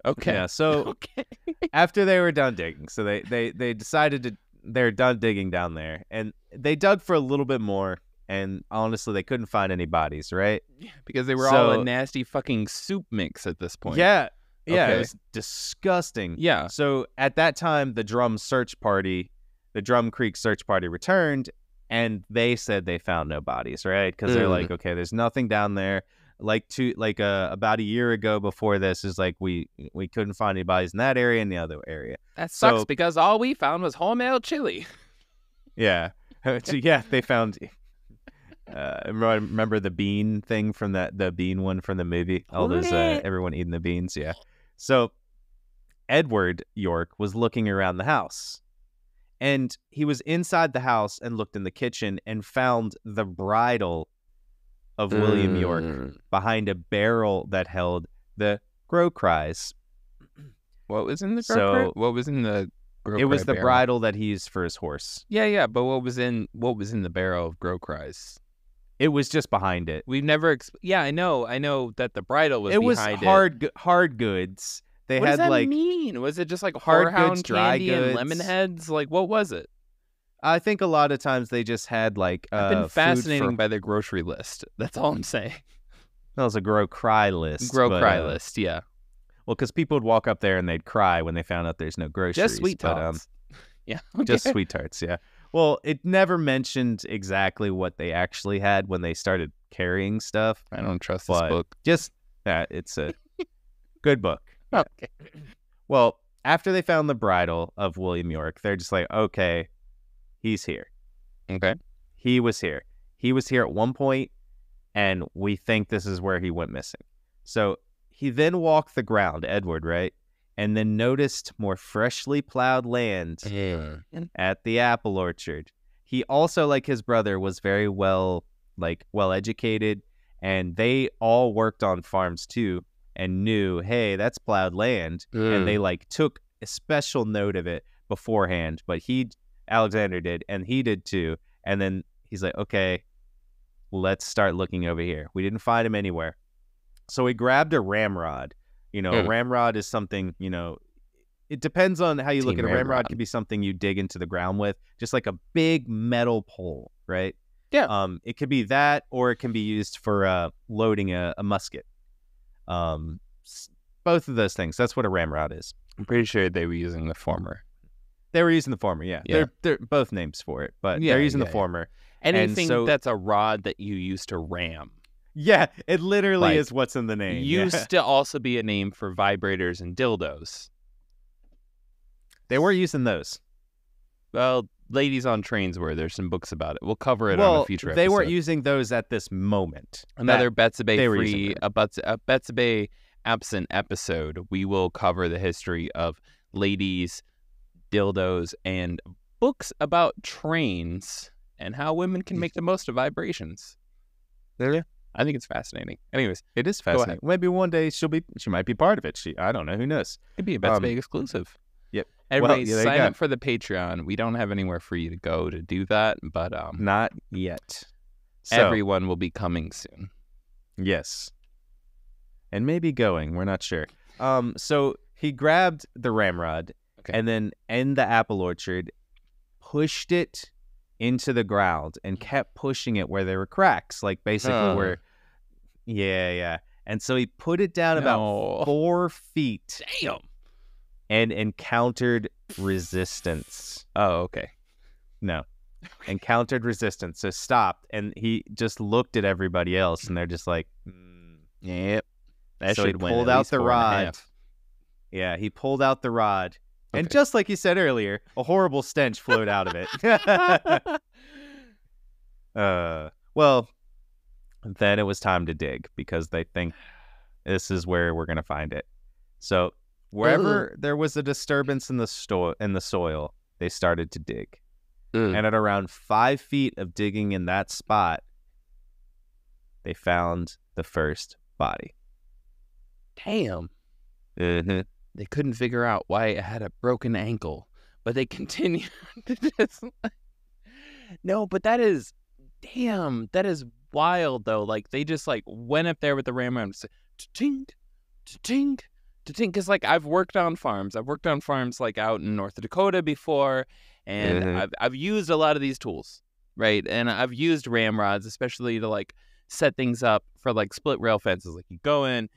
okay.
yeah. So
Okay.
after they were done digging, so they they they decided to they're done digging down there, and they dug for a little bit more, and honestly, they couldn't find any bodies. Right?
Because they were all
So-
a nasty fucking soup mix at this point.
Yeah, yeah.
Okay.
It was disgusting.
Yeah.
So at that time, the drum search party, the Drum Creek search party returned, and they said they found no bodies, right? Because they're
Mm.
like, okay, there's nothing down there. Like two, like uh, about a year ago before this is like we we couldn't find any bodies in that area and the other area.
That sucks
So-
because all we found was Hormel chili.
Yeah, <laughs> so yeah, they found. Uh, remember, remember the bean thing from that the bean one from the movie? All those uh, everyone eating the beans. Yeah. So Edward York was looking around the house, and he was inside the house and looked in the kitchen and found the bridle of William York
Mm.
behind a barrel that held the Grow Cries.
What was in the
So-
so, What was in the Grow
it was the
barrel?
bridle that he used for his horse.
Yeah, yeah, but what was in what was in the barrel of Grow Cries?
It was just behind it.
We've never. Exp- yeah, I know, I know that the bridle was
it was hard gu- hard goods. They
What
had
does that
like
mean? Was it just like
hard goods, dry
candy and
goods.
lemon heads? Like, what was it?
I think a lot of times they just had like uh,
I've been
food
fascinated
for-
by their grocery list. <laughs> That's all I'm saying.
that was a grow cry list.
Grow
but,
cry
uh,
list, yeah.
Well, because people would walk up there and they'd cry when they found out there's no groceries.
Just sweet
but, um,
tarts. <laughs> yeah,
just sweet tarts. Yeah. Well, it never mentioned exactly what they actually had when they started carrying stuff.
I don't trust this book.
Just that it's a <laughs> good book. Yeah.
Okay. <clears throat>
Well, after they found the bridle of William York, they're just like, okay, he's here.
Okay.
He was here. He was here at one point, and we think this is where he went missing. So he then walked the ground, Edward, right? And then noticed more freshly plowed land at the apple orchard. He also, like his brother, was very well, like, well educated, and they all worked on farms too and knew, hey, that's plowed land. And they like took a special note of it beforehand, but he, Alexander did, and he did too. And then he's like, okay, let's start looking over here. We didn't find him anywhere. So he grabbed a ramrod. You know, a
Mm.
ramrod is something, you know, it depends on how you look
Team
at a ramrod.
ramrod.
Could be something you dig into the ground with, just like a big metal pole, right?
Yeah.
Um, it could be that, or it can be used for uh, loading a, a musket. Um, both of those things. That's what a ramrod is.
I'm pretty sure they were using the former.
They were using the former, yeah.
Yeah.
They're they're both names for it, but
Yeah,
they're using
yeah,
the former.
Anything
so-
that's a rod that you use to ram
Yeah, it literally
Like,
is what's in the name. yeah.
used <laughs> to also be a name for vibrators and dildos.
They were using those.
Well, ladies on trains were. There's some books about it. We'll cover it
well,
on a future Episode.
they weren't using those at this moment.
Another
That-
Betsa Bay
they were using
free, a Betsa, a Betsa absent episode. We will cover the history of ladies, dildos, and books about trains and how women can make the most of vibrations. There.
Yeah.
I think it's fascinating. Anyways,
it is fascinating. Maybe one day she'll be she might be part of it. She I don't know. Who knows?
it'd be a Betsa
Um,
Bay exclusive.
yep.
Everybody
yeah,
sign up for the Patreon. We don't have anywhere for you to go to do that, but um,
Not yet. So,
everyone will be coming soon.
Yes. And maybe going, we're not sure. Um so he grabbed the ramrod
Okay.
and then in the apple orchard pushed it into the ground and kept pushing it where there were cracks, like basically
Oh.
where Yeah, yeah. And so he put it down about four feet
Damn.
and encountered resistance.
Oh, okay.
No. <laughs> Encountered resistance. So stopped and he just looked at everybody else and they're just like, "Hmm."
Yep. That
So he pulled out the
four and a
rod. Yeah, he pulled out the rod. And just like you said earlier, a horrible stench flowed out of it. <laughs> uh, well, then it was time to dig because they think this is where we're going to find it. So, wherever there was a disturbance in the sto- in the soil, they started to dig.
Mm.
And at around five feet of digging in that spot, they found the first body.
Damn.
Mhm.
They couldn't figure out why it had a broken ankle, but they <laughs> continued to just. <laughs> No, but that is, damn, that is wild though. Like they just like went up there with the ramrod and said, ting, ting, ting. Because like I've worked on farms. I've worked on farms like out in North Dakota before, and
Mhm.
I've I've used a lot of these tools, right? And I've used ramrods, especially to like set things up for like split rail fences. Like you go in,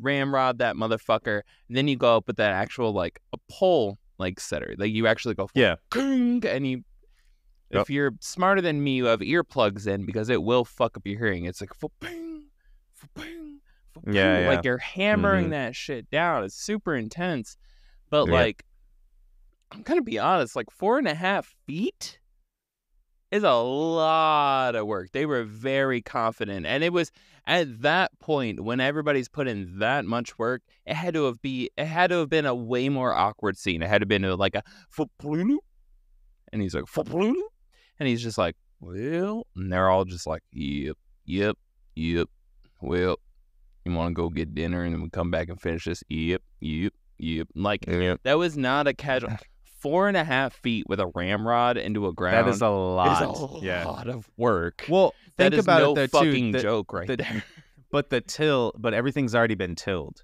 ramrod that motherfucker, and then you go up with that actual like a pole like setter. Like you actually go
Yeah.
And you.
Yep.
If you're smarter than me, you have earplugs in because it will fuck up your hearing. It's like "Fa-ping, fa-ping, fa-ping."
Yeah, yeah.
like you're hammering
Mhm.
that shit down. It's super intense, but
Yeah.
like I'm gonna be honest, like four and a half feet is a lot of work. They were very confident, and it was at that point when everybody's put in that much work. It had to have be it had to have been a way more awkward scene. It had to have been like a and he's like and he's just like well, and they're all just like yep, yep, yep. Well, you want to go get dinner and then we come back and finish this? Yep, yep, yep. Like
Yep.
that was not a casual. <laughs> Four and a half feet with a ramrod into a ground.
That is a
is
lot.
a
yeah.
lot of work.
Well, think
is
about
no
it though
fucking
too. the-
joke right
the-
there. <laughs>
But the till, but everything's already been tilled.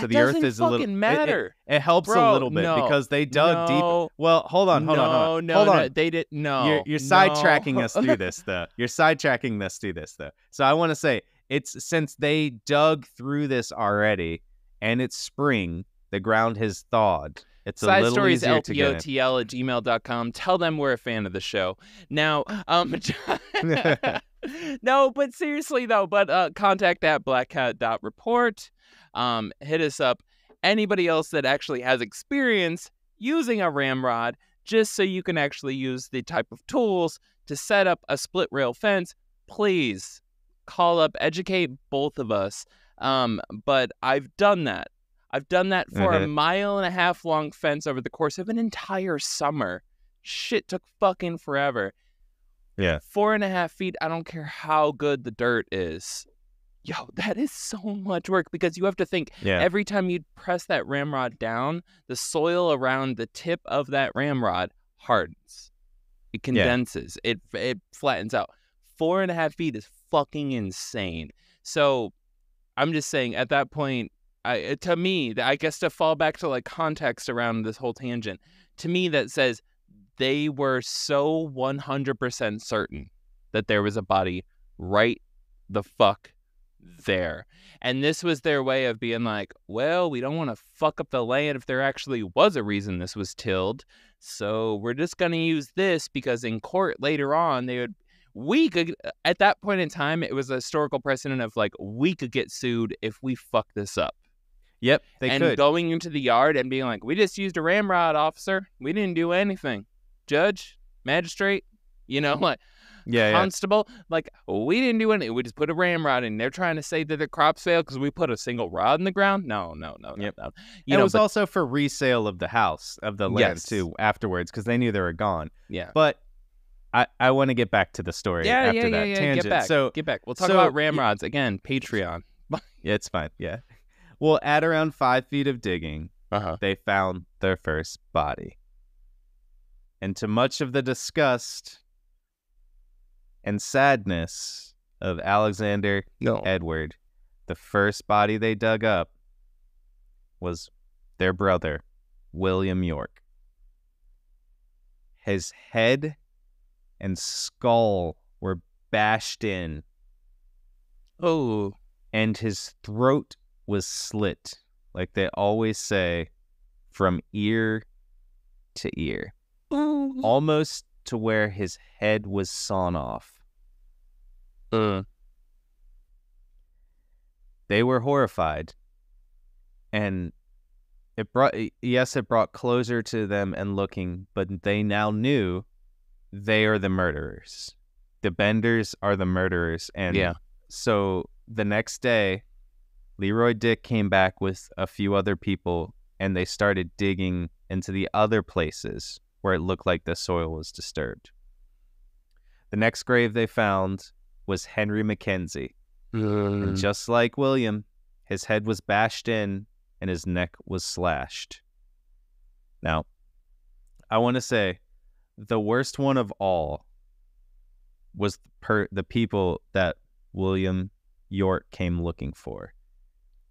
so the earth is a little.
fucking
it- it-
matter.
It, helps
Bro,
a little bit
no,
because they dug deep. Well, hold on, hold
no,
on, hold on.
no,
hold
no,
on.
They did no.
you're you're
no.
sidetracking us through <laughs> this though. You're sidetracking us through this though. So I want to say it's since they dug through this already and it's spring, the ground has thawed. It's a
Side stories
easier to get. in.
lpotl at gmail.com. Tell them we're a fan of the show. Now, um, <laughs> <laughs> no, but seriously though, but uh, contact at blackcat.report. Um, hit us up. Anybody else that actually has experience using a ramrod, just so you can actually use the type of tools to set up a split rail fence, please call up, educate both of us. Um, but I've done that. I've done that for a
Mhm.
mile and a half long fence over the course of an entire summer. Shit took fucking forever.
Yeah.
Four and a half feet, I don't care how good the dirt is. Yo, that is so much work because you have to think
Yeah.
every time you press that ramrod down, the soil around the tip of that ramrod hardens. It condenses. It it flattens out. Four and a half feet is fucking insane. So I'm just saying at that point, I uh, to me, I guess to fall back to like context around this whole tangent, to me that says they were so 100% certain that there was a body right the fuck there. And this was their way of being like, well, we don't want to fuck up the land if there actually was a reason this was tilled. So we're just going to use this because in court later on, they would, we could, uh, at that point in time, it was a historical precedent of like, we could get sued if we fuck this up.
Yep. They
and
could.
going into the yard and being like, we just used a ramrod, officer. We didn't do anything. Judge, magistrate, you know, <laughs> like,
yeah. Yeah.
constable. Like we didn't do anything. We just put a ramrod in. They're trying to say that the crops failed because we put a single rod in the ground. No, no, no, no,
Yep.
no.
And
You
it
know,
was
but,
also for resale of the house of the land
Yes.
too afterwards because they knew they were gone.
yeah.
But I I want to get back to the story
Yeah,
after
yeah, yeah,
that
yeah.
tangent.
Get back.
So
get back. We'll talk
so
about ramrods again. Patreon. <laughs>
yeah, it's fine. Yeah. Well, at around five feet of digging,
Uh huh.
they found their first body. And to much of the disgust and sadness of Alexander
No.
Edward, the first body they dug up was their brother, William York. His head and skull were bashed in,
Oh.
and his throat was slit, like they always say, from ear to ear, almost to where his head was sawn off.
Uh,
they were horrified. And it brought yes it brought closer to them and looking but they now knew they are the murderers. The benders are the murderers and
Yeah.
so the next day leroy dick came back with a few other people and they started digging into the other places where it looked like the soil was disturbed the next grave they found was henry mackenzie And mm. just like William, his head was bashed in and his neck was slashed. Now, I want to say the worst one of all was the, per- the people that William York came looking for.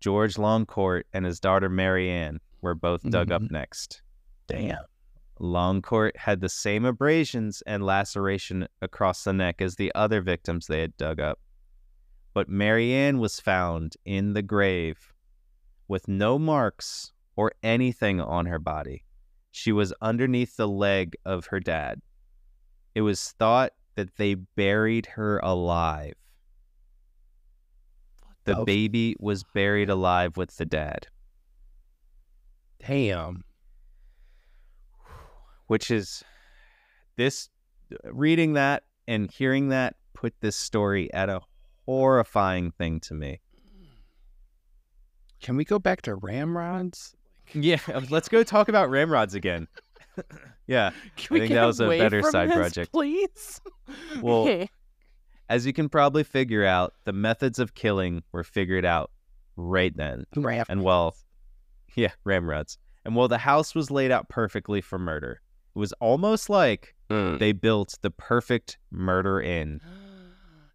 George Longcore and his daughter Marianne were both dug up
Mhm.
next.
Damn.
Longcore had the same abrasions and laceration across the neck as the other victims they had dug up. But Marianne was found in the grave with no marks or anything on her body. She was underneath the leg of her dad. It was thought that they buried her alive. The
the
baby was buried alive with the dad.
Damn.
which is this reading that and hearing that put this story at a horrifying thing to me.
Can we go back to ramrods?
Yeah, let's go talk about ramrods again. <laughs> yeah,
Can
I think that was a better side project.
please? <laughs>
Well, as you can probably figure out, the methods of killing were figured out right then.
Ram-
And well, <laughs> yeah, ramrods. And while the house was laid out perfectly for murder, it was almost like
Mm.
they built the perfect murder inn. <gasps>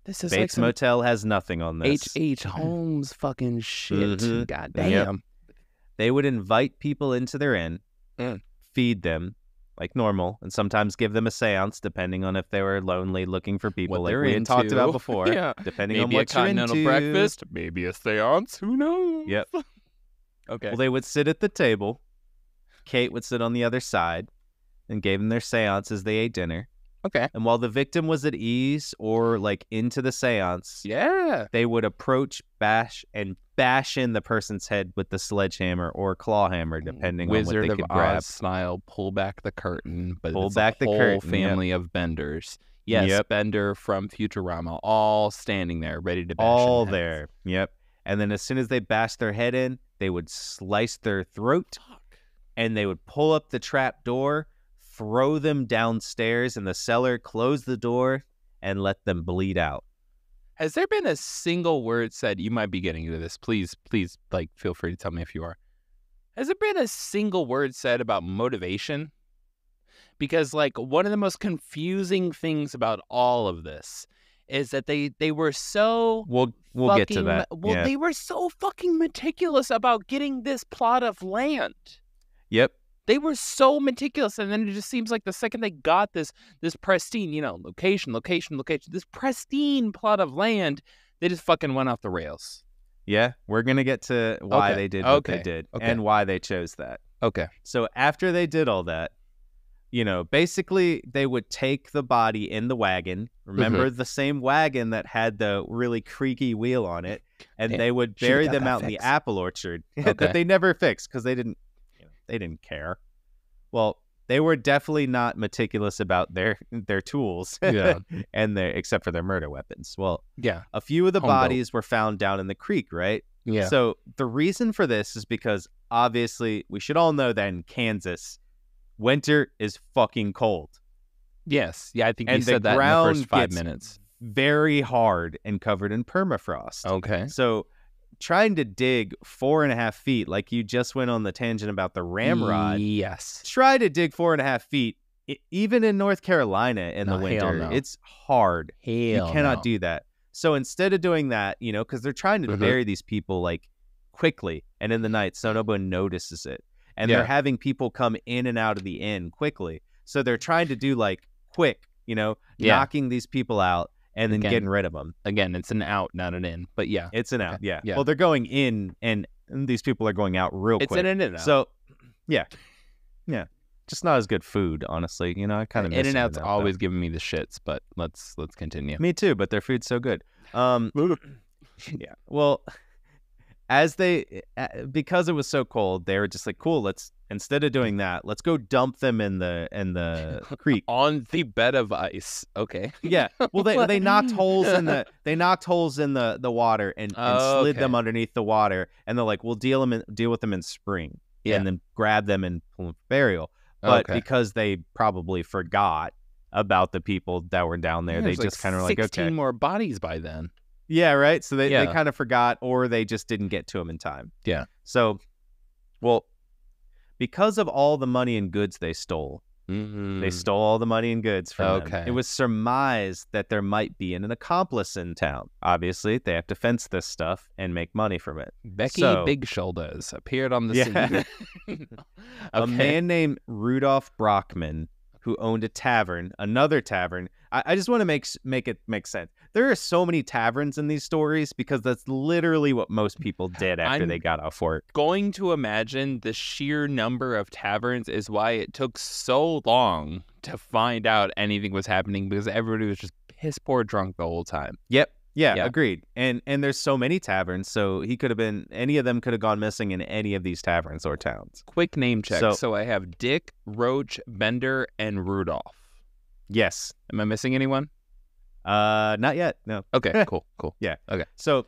This is like
Bates
some
Motel has nothing on this.
H. H. <laughs> Holmes fucking shit.
Mhm.
God
Yep.
damn.
they would invite people into their inn,
Mm.
feed them like normal, and sometimes give them a séance depending on if they were lonely looking for people,
What
like we had talked about <laughs> before.
Yeah.
Depending on
Maybe a
what you're
continental
into.
breakfast, maybe a seance. Who knows?
Yep. <laughs>
Okay.
Well, they would sit at the table. Kate would sit on the other side and gave them their séance as they ate dinner.
okay.
And while the victim was at ease or like into the séance,
Yeah.
they would approach, bash, and bash in the person's head with the sledgehammer or claw hammer, mm, depending
Wizard
on what they could grab.
Oz style, pull back the curtain, but
Pull back the
whole
curtain, yep.
family of benders. Yes,
Yep.
Bender from Futurama, all standing there, ready to bash in
all there. Yep. And then as soon as they bashed their head in, they would slice their throat and they would pull up the trap door, throw them downstairs in the cellar, close the door, and let them bleed out.
Has there been a single word said? You might be getting into this. Please, please, like, feel free to tell me if you are. Has there been a single word said about motivation? Because, like, one of the most confusing things about all of this is that they they were so
We'll we'll get to
fucking
that.
Well,
yeah.
they were so fucking meticulous about getting this plot of land.
Yep.
They were so meticulous, and then it just seems like the second they got this this pristine, you know, location, location, location, this pristine plot of land, they just fucking went off the rails.
Yeah. We're gonna get to why
Okay,
they did what they did
okay.
and why they chose that.
Okay.
So after they did all that, you know, basically they would take the body in the wagon. Remember
Mm-hmm.
the same wagon that had the really creaky wheel on it, and
Damn,
they would bury them out in the apple orchard <laughs>
Okay.
that they never fixed because they didn't, they didn't care. Well, they were definitely not meticulous about their their tools, <laughs>
Yeah.
and their except for their murder weapons. Well,
Yeah.
a few of the
Home
bodies were found down in the creek, right?
Yeah.
So the reason for this is because obviously we should all know that in Kansas, winter is fucking cold,
yes. Yeah. I think you
and the
said that in the first five minutes.
very hard and covered in permafrost.
Okay.
So trying to dig four and a half feet, like you just went on the tangent about the ramrod,
Yes.
try to dig four and a half feet. e- Even in North Carolina in
No,
the winter,
no.
it's hard.
Hell
you cannot
no.
do that. So instead of doing that, you know, because they're trying to
Mhm.
bury these people like quickly and in the night, so no one notices it, and
Yeah.
they're having people come in and out of the inn quickly. So they're trying to do like quick, you know,
Yeah.
knocking these people out and then
Again.
getting rid of them.
Again, it's an out, not an in. But yeah,
It's an
Okay.
out, yeah.
Yeah.
Well, they're going in, and, these people are going out real
it's
quick.
an in and out.
So, yeah, yeah, just not as good food, honestly. You know, I kind of
in and out's always giving me the shits. But let's let's continue.
Me too, but their food's so good. Um, <laughs> yeah. Well, as they because it was so cold, they were just like, "Cool, let's instead of doing that, let's go dump them in the in the <laughs> creek."
On the bed of ice. Okay.
yeah. <laughs> Well, they they knocked holes in the <laughs> they knocked holes in the the water and, and
Oh,
slid them underneath the water, and they're like, "We'll deal them in, deal with them in spring."
Yeah.
And then grab them and pull them for burial. But
okay.
because they probably forgot about the people that were down there,
Yeah,
they just kind of like,
sixteen
okay,
more bodies by then.
Yeah, right. So they, they kind of forgot, or they just didn't get to him in time.
Yeah.
So, well, because of all the money and goods they stole, they stole all the money and goods from them.
Mm.
It was surmised that there might be an accomplice in town. Obviously, they have to fence this stuff and make money from it.
Becky
So-
Big Shoulders appeared on the
Yeah.
scene. <laughs> <laughs>
A man named Rudolph Brockman, who owned a tavern, another tavern. I, I just want to make make it make sense. There are so many taverns in these stories because that's literally what most mm, people did after
I'm-
they got off work.
going to imagine the sheer number of taverns is why it took so long to find out anything was happening because everybody was just piss poor drunk the whole time.
Yep. Yeah,
Yeah.
agreed. And and there's so many taverns, so he could have been any of them could have gone missing in any of these taverns or towns.
Quick name check.
So-
So, I have Dick, Roach, Bender, and Rudolph.
Yes.
Am I missing anyone?
Uh not yet. No.
Okay, <laughs> cool, cool. Yeah. Okay.
So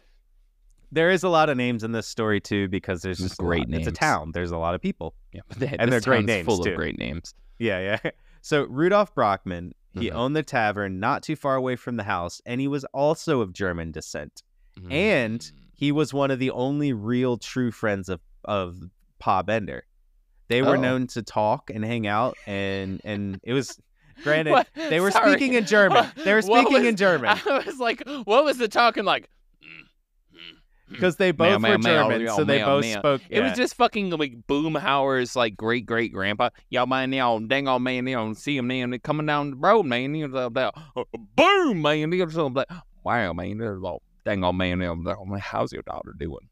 there is a lot of names in this story too because there's just
Great
lot. It's a town. There's a lot of people.
Yeah, <laughs> but they,
And they're great names,
full
too.
of great names.
Yeah, yeah. <laughs> So Rudolph Brockman, he
Mhm.
owned the tavern not too far away from the house, and he was also of German descent. And
Mm.
He was one of the only real true friends of of Pa Bender. They were
Oh.
known to talk and hang out, and and it was granted
What?
they were
Sorry.
speaking in German. They were speaking
was-
in German <laughs>
I was like, what was the talking like? <laughs>
because they both
Meow,
were
meow,
German,
meow,
so they both spoke.
It was just fucking like Boomhauer's like great great grandpa. Yo man, yo dang on man, yo see him man coming down the road man. You know, blah, blah, boom man, know, blah, wow man, know, dang on man, you know, how's your daughter doing?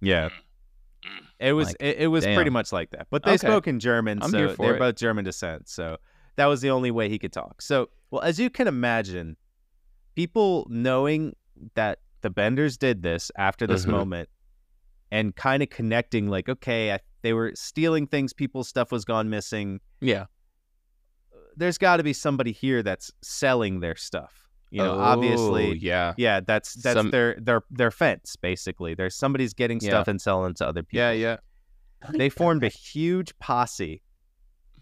yeah. Mm, mm. It was
Like,
it, it was pretty much like that, but they
Okay.
spoke in German,
I'm
so
here for
they're
it.
both German descent. So that was the only way he could talk. So, well, as you can imagine, people knowing that the Benders did this after this
Mhm.
moment, and kind of connecting, like, okay, I, they were stealing things, people's stuff was gone missing.
Yeah,
There's got to be somebody here that's selling their stuff. You know, obviously,
Oh, yeah,
yeah, that's that's
Some-
their their their fence basically. There's somebody's getting
Yeah.
stuff and selling to other people
yeah, yeah.
they formed a huge posse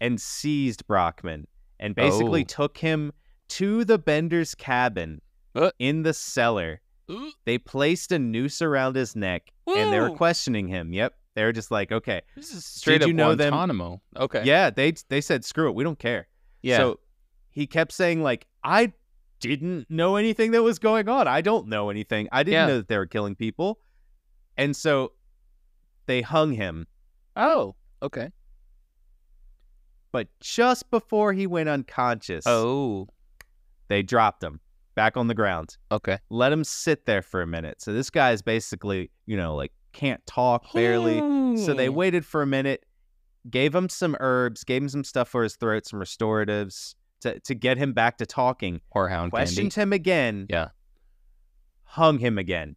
and seized Brockman and basically
Oh.
took him to the Bender's cabin
Uh.
in the cellar.
Ooh.
They placed a noose around his neck and they were questioning him. Yep. They were just like, okay.
This is straight
you
up
know them-
Guantanamo. Okay,
Yeah, they they said, screw it, we don't care.
yeah.
So he kept saying, like, I didn't know anything that was going on. I don't know anything. I didn't
Yeah.
know that they were killing people. And so they hung him.
oh, okay.
But just before he went unconscious,
Oh,
they dropped him back on the ground.
okay.
Let him sit there for a minute. So this guy is basically, you know, like can't talk barely. So they waited for a minute, gave him some herbs, gave him some stuff for his throat, some restoratives to, to get him back to talking.
Horehound
Questioned
candy.
him again.
Yeah.
Hung him again.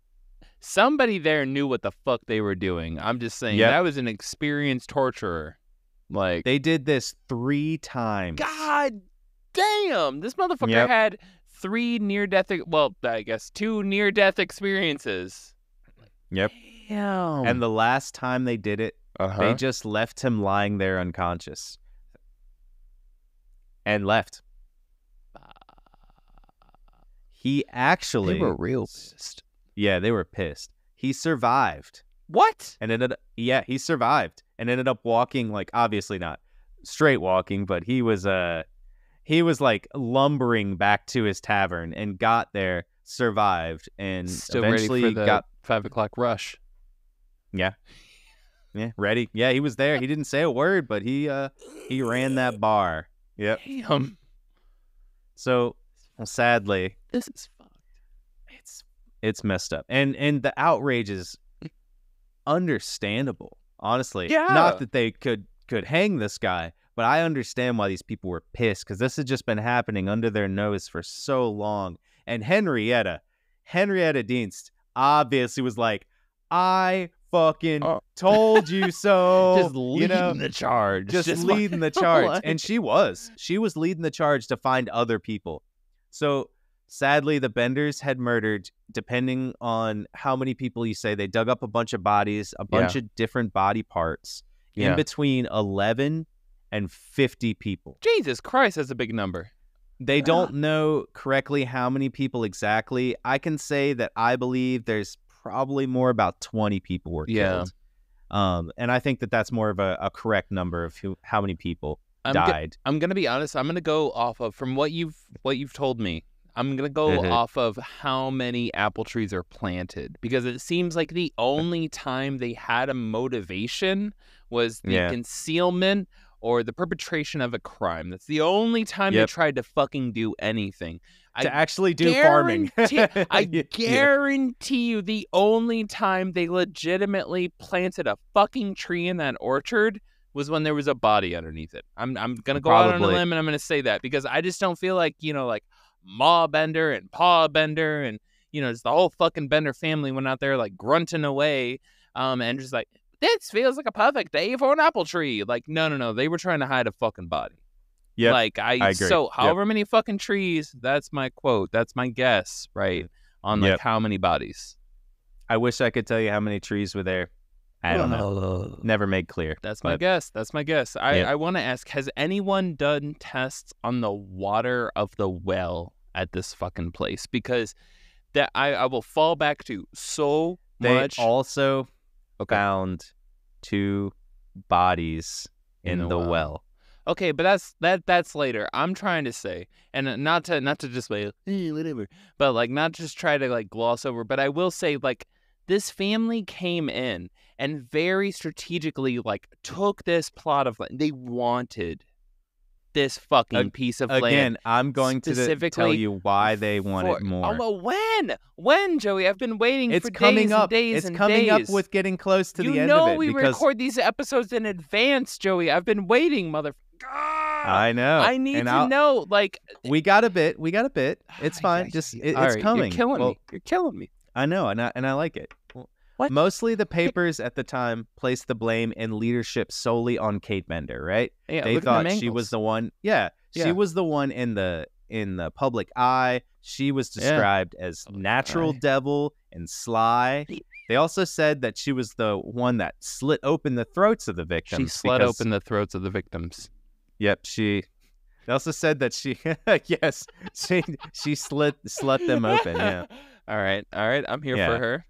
Somebody there knew what the fuck they were doing. I'm just saying
Yep.
that was an experienced torturer. Like,
They did this three times.
God damn, this motherfucker
Yep.
had three near death. Well, I guess two near death experiences.
Yep.
Damn.
And the last time they did it,
uh-huh.
They just left him lying there unconscious. And left. He actually
they were real pissed.
Yeah, they were pissed. He survived.
What?
And ended yeah, he survived and ended up walking like obviously not straight walking, but he was uh he was like lumbering back to his tavern and got there, survived, and
Still ready
eventually
for the
got
five o'clock rush.
yeah. Yeah, ready. Yeah, he was there. He didn't say a word, but he uh he ran that bar. Yep.
Damn,
So well, sadly,
this is fucked.
it's it's messed up. And and the outrage is understandable, honestly.
Yeah.
Not that they could could hang this guy, but I understand why these people were pissed because this had just been happening under their nose for so long. And Henrietta, Henrietta Dienst obviously was like, I fucking
Oh.
told you <laughs> so.
just leading
you know?
the charge.
just,
like-
leading the <laughs> charge
like-
and she was she was leading the charge to find other people so sadly the benders had murdered depending on how many people you say they dug up a bunch of bodies a bunch of different body parts in between 11 and 50 people
Jesus Christ, that's a big number.
They don't know correctly how many people exactly. I can say that I believe there's probably more about 20 people were
Yeah.
killed. Um, and I think that that's more of a, a correct number of who, how many people
I'm go-
died.
I'm gonna be honest. I'm gonna go off of from what you've what you've told me. I'm gonna go
Mhm.
off of how many apple trees are planted because it seems like the only time they had a motivation was the
Yeah.
concealment or the perpetration of a crime. That's the only time they tried to fucking do anything.
to
I
actually do farming.
I <laughs> guarantee you the only time they legitimately planted a fucking tree in that orchard was when there was a body underneath it. I'm I'm gonna go out on a limb and I'm gonna say that because I just don't feel like, you know, like Ma Bender and Pa Bender and you know, just the whole fucking Bender family went out there like grunting away, um, and just like this feels like a perfect day for an apple tree. Like, no, no, no, they were trying to hide a fucking body.
Yeah,
Like I,
I agree.
so
Yep.
however many fucking trees, that's my quote. That's my guess, right? On like
Yep.
how many bodies.
I wish I could tell you how many trees were there. I don't know. Never made clear.
That's my
But-
guess. That's my guess. I,
Yep.
I want to ask: Has anyone done tests on the water of the well at this fucking place? Because that I, I will fall back to so
They
much.
also
Okay.
found two bodies
In
in,
the well.
well.
Okay, but that's that that's later. I'm trying to say, and uh, not to not to just like eh, whatever, but like not just try to like gloss over. But I will say, like this family came in and very strategically like took this plot of land. They wanted this fucking piece of land.
Again, I'm going to tell you why they want
for-
it more.
Oh, well, when? When, Joey? I've been waiting
it's
for
coming
days
up.
and days
it's
and
coming
days.
up with getting close to
you
the end of it
we
because
record these episodes in advance, Joey. I've been waiting, mother.
I know.
I need
and
to
I'll-
know, like,
We got a bit. We got a bit. It's fine. Just it, it's
right,
coming.
You're killing
Well,
me. You're killing me.
I know, and I and I like it.
What?
Mostly the papers at the time placed the blame and leadership solely on Kate Bender, right?
Yeah,
they
look at them
thought she was the one. Yeah,
Yeah.
she was the one in the in the public eye. She was
Yeah.
described as natural
eye.
devil and sly. They also said that she was the one that slit open the throats of the victims.
She slit
because-
open the throats of the victims.
Yep, she. They also said that she, <laughs> yes, she she slit slit them open. Yeah, <laughs>
all right. All right. I'm here
Yeah.
for her.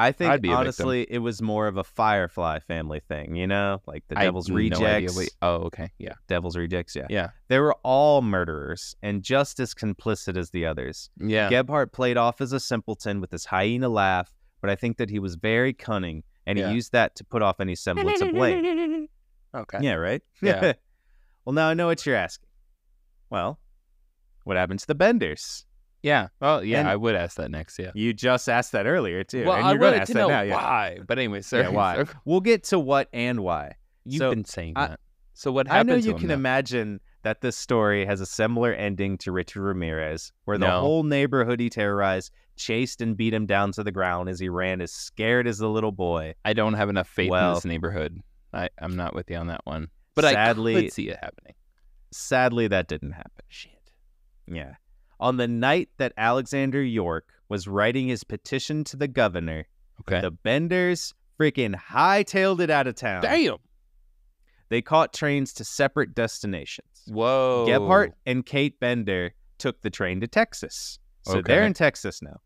I think
a victim.
honestly it was more of a Firefly family thing. You know, like the Devil's
no
Rejects.
what- oh, okay. Yeah.
Devil's Rejects. Yeah,
Yeah.
they were all murderers and just as complicit as the others.
Yeah.
Gebhardt played off as a simpleton with his hyena laugh, but I think that he was very cunning and
Yeah.
he used that to put off any semblance of blame. <laughs>
Okay.
Yeah, right?
Yeah. <laughs>
well, now I know what you're asking. Well, what happened to the Benders?
Yeah. Well, yeah,
And-
I would ask that next. Yeah.
You just asked that earlier, too.
Well,
and
I
you're going to ask that
know
now. Yeah.
why. But anyway, sir.
Yeah, why? <laughs> We'll get to what and why.
You've
So,
been saying
I-
that. So what
I know you
him
can
now?
imagine that this story has a similar ending to Richard Ramirez, where the
No.
whole neighborhood he terrorized chased and beat him down to the ground as he ran as scared as a little boy.
I don't have enough faith in this neighborhood. I, I'm not with you on that one. But
Sadly-
I could see it happening.
Sadly, that didn't happen.
Shit.
Yeah. On the night that Alexander York was writing his petition to the governor,
Okay.
the Benders freaking hightailed it out of town.
Damn.
They caught trains to separate destinations.
Whoa.
Gebhardt and Kate Bender took the train to Texas. So they're in Texas now.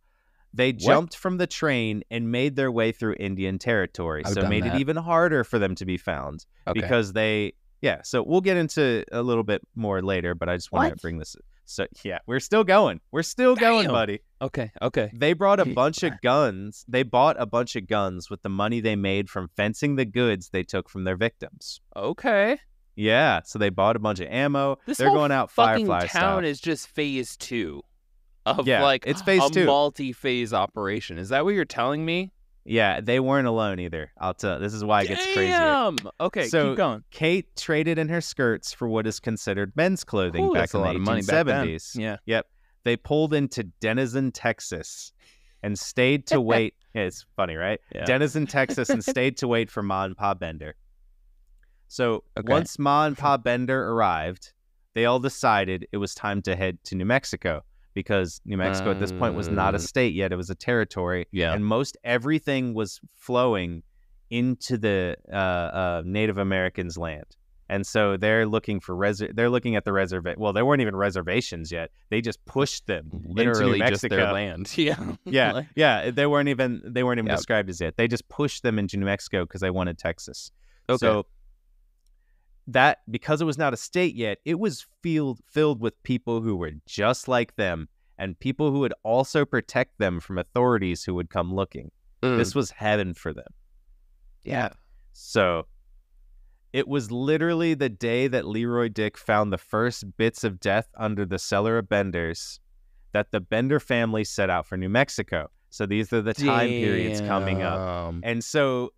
They jumped from the train and made their way through Indian territory.
I've
so it made
that.
it even harder for them to be found
Okay.
because they, yeah. So we'll get into a little bit more later, but I just want to bring this. So yeah, we're still going. We're still going,
Damn.
buddy.
okay. Okay.
They brought a bunch of guns. They bought a bunch of guns with the money they made from fencing the goods they took from their victims.
Okay.
Yeah, so they bought a bunch of ammo.
This
They're
whole
going out
fucking
Firefly
town
style.
is just phase two of
Yeah,
like
it's phase
a
two.
multi-phase operation. Is that what you're telling me?
Yeah, they weren't alone either. I'll tell. This is why it gets.
Damn. Okay,
So,
keep going.
Kate traded in her skirts for what is considered men's clothing
Ooh,
back
that's
in
a
the
lot of money back then.
1870s.
Yeah.
Yep. They pulled into Denison, Texas, and stayed to <laughs> wait. Yeah, it's funny, right?
Yeah.
Denison, Texas, and <laughs> stayed to wait for Ma and Pa Bender. So
Okay.
once Ma and <laughs> Pa Bender arrived, they all decided it was time to head to New Mexico because New Mexico at this point was not a
Uh.
state yet; it was a territory,
Yeah.
and most everything was flowing into the uh, uh, Native Americans' land. And so they're looking for res. They're looking at the reservation. Well, there weren't even reservations yet. They just pushed them
Literally
into New
just
Mexico.
their land. <laughs> Yeah. <laughs>
Yeah,
Like-
yeah. They weren't even they weren't even
Yep.
described as yet. They just pushed them into New Mexico because they wanted Texas.
Okay.
So that because it was not a state yet, it was filled filled with people who were just like them and people who would also protect them from authorities who would come looking.
Mm.
This was heaven for them.
yeah.
So it was literally the day that Leroy Dick found the first bits of death under the cellar of Benders that the Bender family set out for New Mexico. So these are the time periods coming up. And so,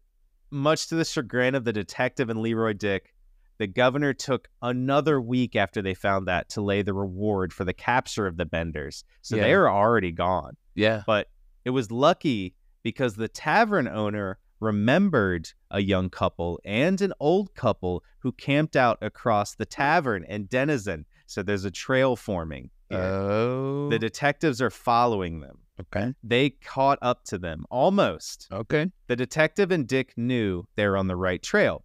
much to the chagrin of the detective and Leroy Dick, the governor took another week after they found that to lay the reward for the capture of the Benders. So they
Yeah.
were already gone.
Yeah.
But it was lucky because the tavern owner remembered a young couple and an old couple who camped out across the tavern and Denison. So there's a trail forming. here.
Oh.
the detectives are following them.
okay.
They caught up to them almost.
Okay.
The detective and Dick knew they were on the right trail.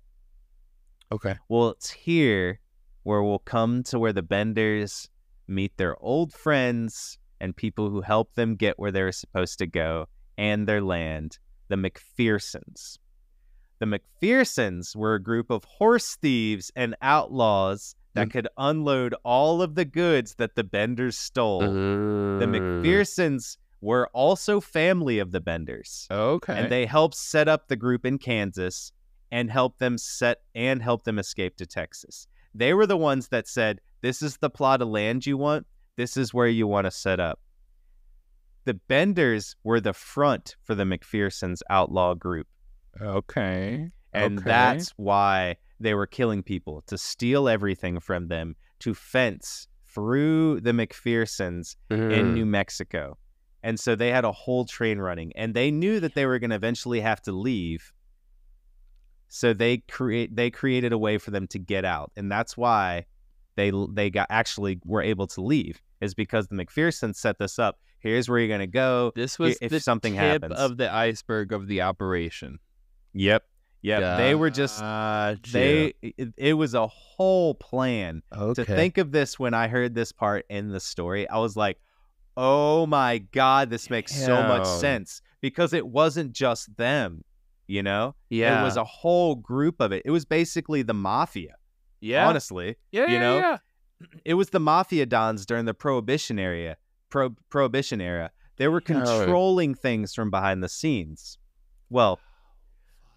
Okay.
Well, it's here where we'll come to where the Benders meet their old friends and people who help them get where they're supposed to go and their land, the McPhersons. The McPhersons were a group of horse thieves and outlaws that
Mm.
could unload all of the goods that the Benders stole. The
Mm.
McPhersons were also family of the Benders
Okay.
and they helped set up the group in Kansas and help them set and help them escape to Texas. They were the ones that said, "This is the plot of land you want. This is where you want to set up." The Benders were the front for the McPhersons outlaw group,
okay.
and
Okay.
that's why they were killing people to steal everything from them to fence through the McPhersons
Mm.
in New Mexico. And so they had a whole train running and they knew that they were going to eventually have to leave. So they create they created a way for them to get out. And that's why they they got actually were able to leave is because the McPhersons set this up. Here's where you're going to go.
This was
if
the
something
tip
happens.
of the iceberg of the operation.
Yep. Yep. They were just they it, it was a whole plan.
okay.
to think of this when I heard this part in the story, I was like, oh my God, this makes so much sense because it wasn't just them, you know?
yeah.
It was a whole group of it. It was basically the mafia,
yeah.
honestly.
yeah.
you
yeah,
know?
yeah. <clears throat>
It was the mafia dons during the prohibition area, pro- prohibition era. They were controlling things from behind the scenes. Well,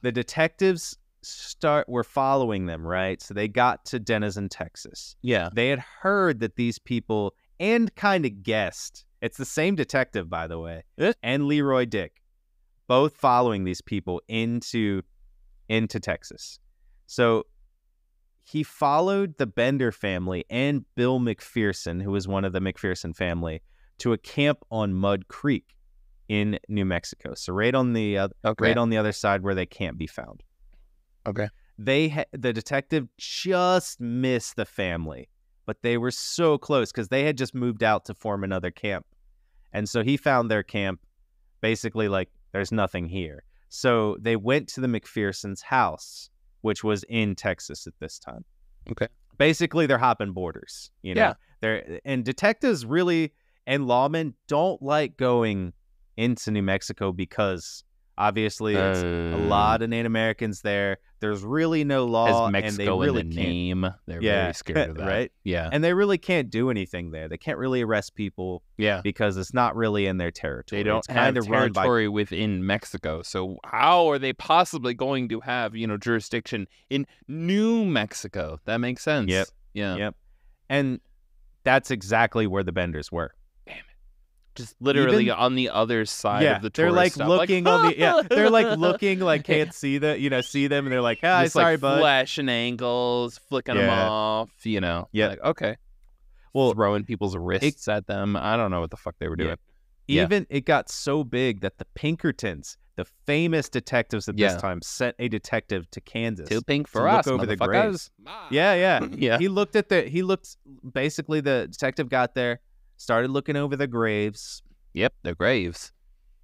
the detectives start were following them, right? So they got to Denison, Texas
Yeah.
they had heard that these people and kind of guessed it's the same detective by the way
Eh?
and leroy dick both following these people into into texas so he followed the bender family and bill mcpherson who was one of the mcpherson family to a camp on mud creek in new mexico so right on the uh,
Okay.
right on the other side where they can't be found
okay.
they ha- the detective just missed the family but they were so close because they had just moved out to form another camp and so he found their camp basically like there's nothing here so they went to the mcphersons house which was in texas at this time
Okay.
basically they're hopping borders you know
Yeah.
they're and detectives really and lawmen don't like going into new mexico because obviously it's a oh. lot of Native Americans there. There's really no law, and
Mexico
they really
in the
can't.
name. They're
Yeah,
very scared of <laughs> that.
right?
Yeah.
And they really can't do anything there. They can't really arrest people
Yeah.
because it's not really in their territory.
They don't
it's
have
kind of run by
territory within Mexico. So how are they possibly going to have, you know, jurisdiction in New Mexico? That makes sense.
Yep.
Yeah.
Yep. and that's exactly where the Benders were.
Just literally
Even-
on the other side
yeah,
of the
they're like looking on the <laughs> yeah, they're like looking like can't see the you know see them and they're like ah
Just
sorry
like
bud.
flesh and ankles, flicking them off, you know.
yeah
Like, okay.
Well,
throwing people's wrists at them. I don't know what the fuck they were doing. Yeah.
Even it got so big that the Pinkertons, the famous detectives at
Yeah.
this time, sent a detective to Kansas.
Too pink
to
for
look
us,
over the graves. Yeah, yeah. <laughs>
Yeah.
He looked at the he looked basically the detective got there, started looking over the graves,
Yep, they're graves.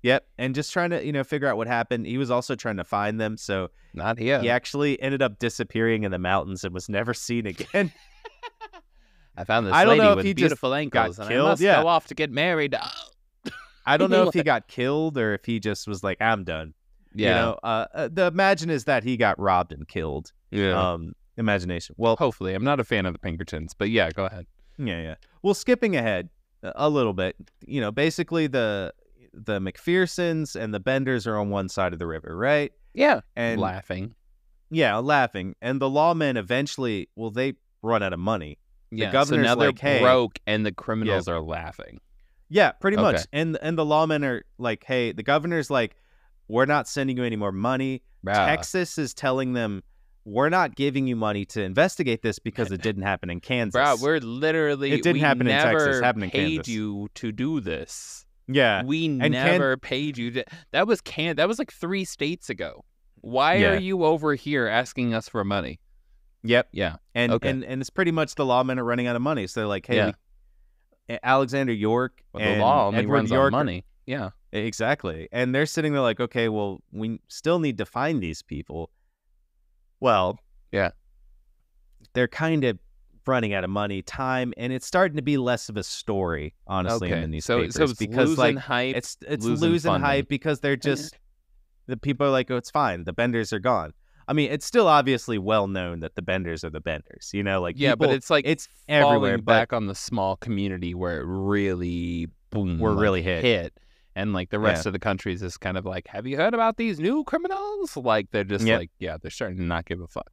Yep, and just trying to you know figure out what happened. He was also trying to find them, so
Not here.
he actually ended up disappearing in the mountains and was never seen again. <laughs>
I found this
I don't
lady
know if
with
he just
beautiful
got
ankles, and I
killed,
must
yeah.
go off to get married. <laughs>
I don't know if he <laughs> got killed or if he just was like, "I'm done."
Yeah,
You know, uh, uh, the imagine is that he got robbed and killed.
yeah.
Um, imagination. Well,
Hopefully, I'm not a fan of the Pinkertons, but yeah, go ahead.
Yeah, yeah. Well, skipping ahead a- little bit, you know, basically the the McPhersons and the Benders are on one side of the river, right?
Yeah,
And
laughing.
yeah, laughing. And the lawmen eventually, well, they run out of money. The
Yeah,
governor's
so now they're
like, "Hey."
broke, and the criminals are laughing.
Yeah, pretty much. And and the lawmen are like, hey, the governor's like, we're not sending you any more money.
Bruh.
Texas is telling them we're not giving you money to investigate this because it didn't happen in <laughs> Kansas.
Bro, we're literally
It didn't happen in Texas, it happened in Kansas.
paid
Kansas.
you to do this.
yeah,
We
and Can-
never paid you to that was can that was like three states ago. Why
Yeah.
are you over here asking us for money?
yep.
Yeah.
And
Okay.
and and it's pretty much the lawmen are running out of money. So they're like, hey,
Yeah.
we- Alexander York
Well,
and
the law only
Edward
runs
York
on money. Yeah.
Exactly. And they're sitting there like, okay, well, we still need to find these people. Well,
Yeah.
They're kind of running out of money, time, and it's starting to be less of a story, honestly,
okay.
in the
so
newspapers
so it's
because
losing
like
hype.
it's it's
losing
losing, hype because they're just the people are like, oh, it's fine. The Benders are gone. I mean, it's still obviously well known that the Benders are the Benders. You know, like
yeah, but it's like
it's everywhere. But
back on the small community where it really boom,
Were
like,
really hit.
And like the rest of the country is just kind of like, have you heard about these new criminals? Like they're just
Yep.
like, yeah, they're starting to not give a fuck.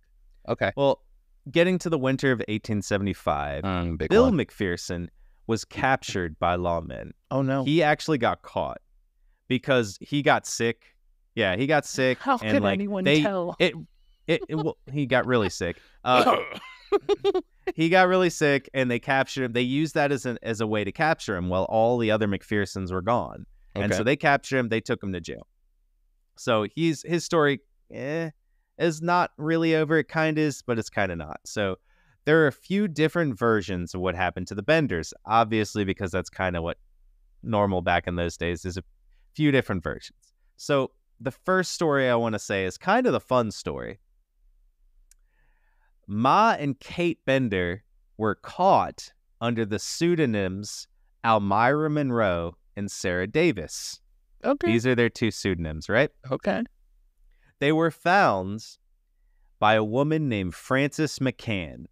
Okay,
well, getting to the winter of 1875,
um,
Bill
one.
McPherson was captured by lawmen.
Oh no,
He actually got caught because he got sick. Yeah, he got sick.
How
and
could
like
anyone
they,
tell?
It, it, it well, he got really sick. Uh, <laughs> he got really sick, and they captured him. They used that as an as a way to capture him while all the other McPhersons were gone. And so they captured him. They took him to jail. So he's his story eh, is not really over. It kind of is, but it's kind of not. So there are a few different versions of what happened to the Benders. Obviously, because that's kind of what normal back in those days is a few different versions. So the first story I want to say is kind of the fun story. Ma and Kate Bender were caught under the pseudonyms Almira Monroe and Sarah Davis.
okay,
These are their two pseudonyms, right?
okay,
They were found by a woman named Frances McCann.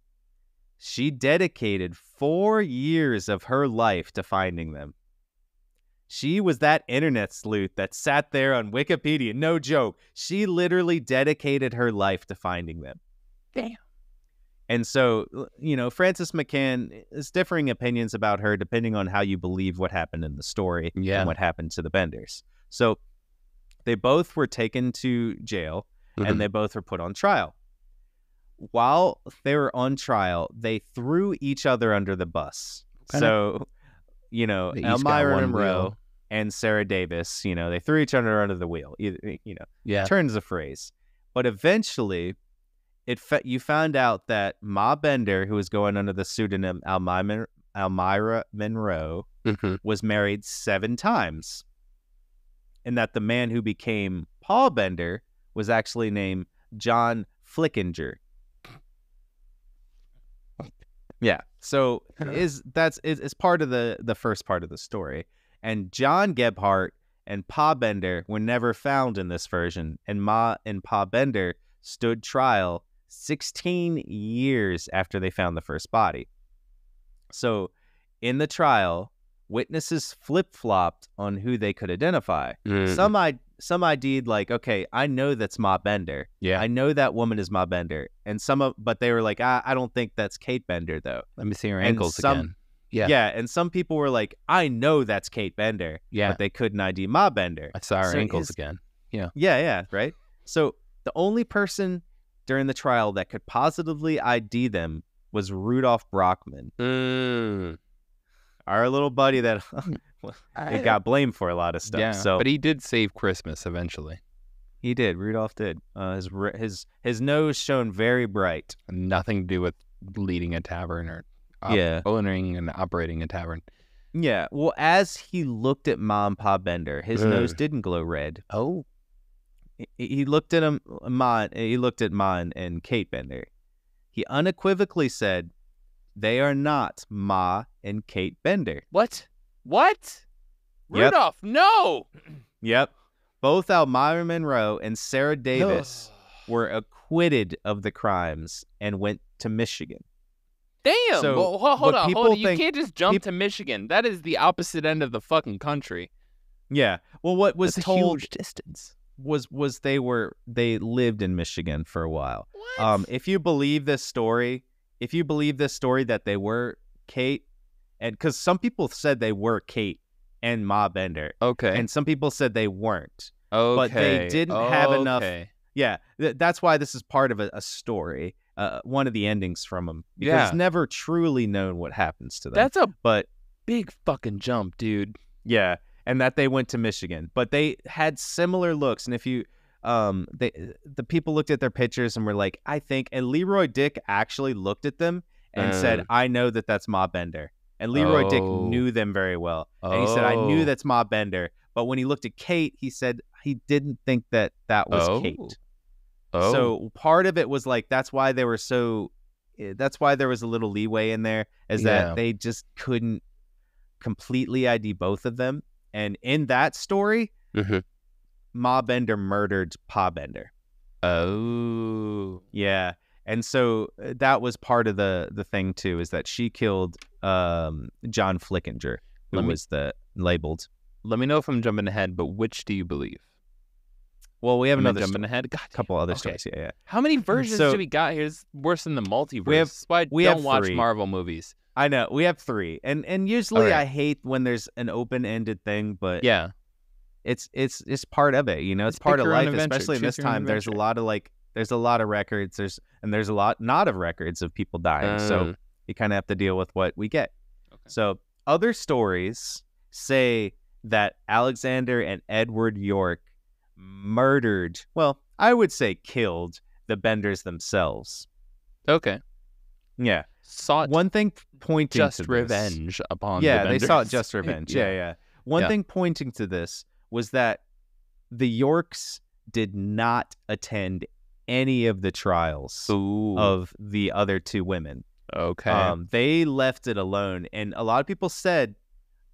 She dedicated four years of her life to finding them. She was that internet sleuth that sat there on Wikipedia. No joke. She literally dedicated her life to finding them.
Damn.
And so, you know, Frances McCann is differing opinions about her depending on how you believe what happened in the story
Yeah.
and what happened to the Benders. So they both were taken to jail
Mhm.
and they both were put on trial. While they were on trial, they threw each other under the bus.
Okay.
So, you know,
They each got Almira
Monroe
wheel.
and Sarah Davis, you know, they threw each other under the wheel. You know,
yeah,
turns the phrase. But eventually, it fa- you found out that Ma Bender, who was going under the pseudonym Almira, Almira Monroe,
Mhm.
was married seven times, and that the man who became Paul Bender was actually named John Flickinger. Yeah, so is that's is, is part of the the first part of the story, and John Gebhart and Pa Bender were never found in this version, and Ma and Pa Bender stood trial 16 years after they found the first body. So, in the trial, witnesses flip flopped on who they could identify.
Mm.
Some I some ID'd like, okay, I know that's Ma Bender.
yeah.
I know that woman is Ma Bender, and some of, but they were like, I, I don't think that's Kate Bender though.
Let me see
and
ankles
some-
again. Yeah.
Yeah, and some people were like, I know that's Kate Bender,
Yeah,
but they couldn't ID Ma Bender.
I saw her
So
ankles
is-
again.
Yeah, yeah, yeah, right. So the only person during the trial that could positively ID them was Rudolph Brockman,
Mm.
our little buddy that <laughs> <laughs> it got blamed for a lot of stuff.
yeah,
so
but he did save Christmas eventually.
he did. Rudolph did. Uh, his his his nose shone very bright.
Nothing to do with leading a tavern or op-
Yeah.
owning and operating a tavern.
Yeah. Well, as he looked at Ma and Pa Bender, his nose didn't glow red.
Oh.
He- He looked at him, uh, Ma. Uh, he looked at Ma and, and Kate Bender. He unequivocally said, "They are not Ma and Kate Bender."
What? What?
Yep.
Rudolph, no. <clears throat>
Yep. Both Almira Monroe and Sarah Davis <sighs> were acquitted of the crimes and went to Michigan.
Damn.
So,
well, ho- hold
but
on, hold on. You can't just jump
peop-
to Michigan. That is the opposite end of the fucking country.
Yeah. Well, what was
That's a
told
huge distance.
Was was they were they lived in Michigan for a while.
What?
Um, if you believe this story, if you believe this story that they were Kate, and because some people said they were Kate and Ma Bender,
okay.
and some people said they weren't.
okay.
but they didn't have enough- Yeah, th- that's why this is part of a, a story, uh, one of the endings from them, because
Yeah.
it's never truly known what happens to them.
That's a
but
big fucking jump, dude.
yeah, and that they went to Michigan, but they had similar looks, and if you um they the people looked at their pictures and were like i think and leroy dick actually looked at them and
Uh.
said i know that that's ma bender and leroy dick
Oh.
knew them very well and he said i knew
Oh.
that's ma bender but when he looked at kate he said he didn't think that that was
Oh.
kate
Oh.
so part of it was like that's why they were so eh, that's why there was a little leeway in there is that
Yeah.
they just couldn't completely id both of them and in that story
Mhm.
Ma Bender murdered Pa Bender.
Oh.
Yeah. And so uh, that was part of the the thing too, is that she killed um, John Flickinger, who
me-
was the labeled.
Let me know if I'm jumping ahead, but which do you believe?
Well, we have
Am
another
jumping
sto-
ahead. God,
couple other
Okay.
stories. Yeah, yeah.
How many versions
So-
do we got here? It's worse than the multiverse.
We have-
That's why
we
don't watch. Marvel movies.
I know we have three, and and usually
Alright.
I hate when there's an open ended thing, but
Yeah.
it's it's it's part of it. You know, it's part of life,
adventure.
especially in
Choose
this time. There's a lot of like there's a lot of records. There's and there's a lot not of records of people dying. so
Uh,
you kind of have to deal with what we get.
Okay.
So other stories say that Alexander and Edward York murdered, well, I would say killed the Benders themselves.
okay.
Yeah.
Sought
One thing pointing
just
to this-
revenge upon. the
yeah, they sought <laughs> just revenge. yeah, yeah. One
Yeah.
thing pointing to this was that the Yorks did not attend any of the trials
Ooh.
of the other two women.
okay.
Um, they left it alone, and a lot of people said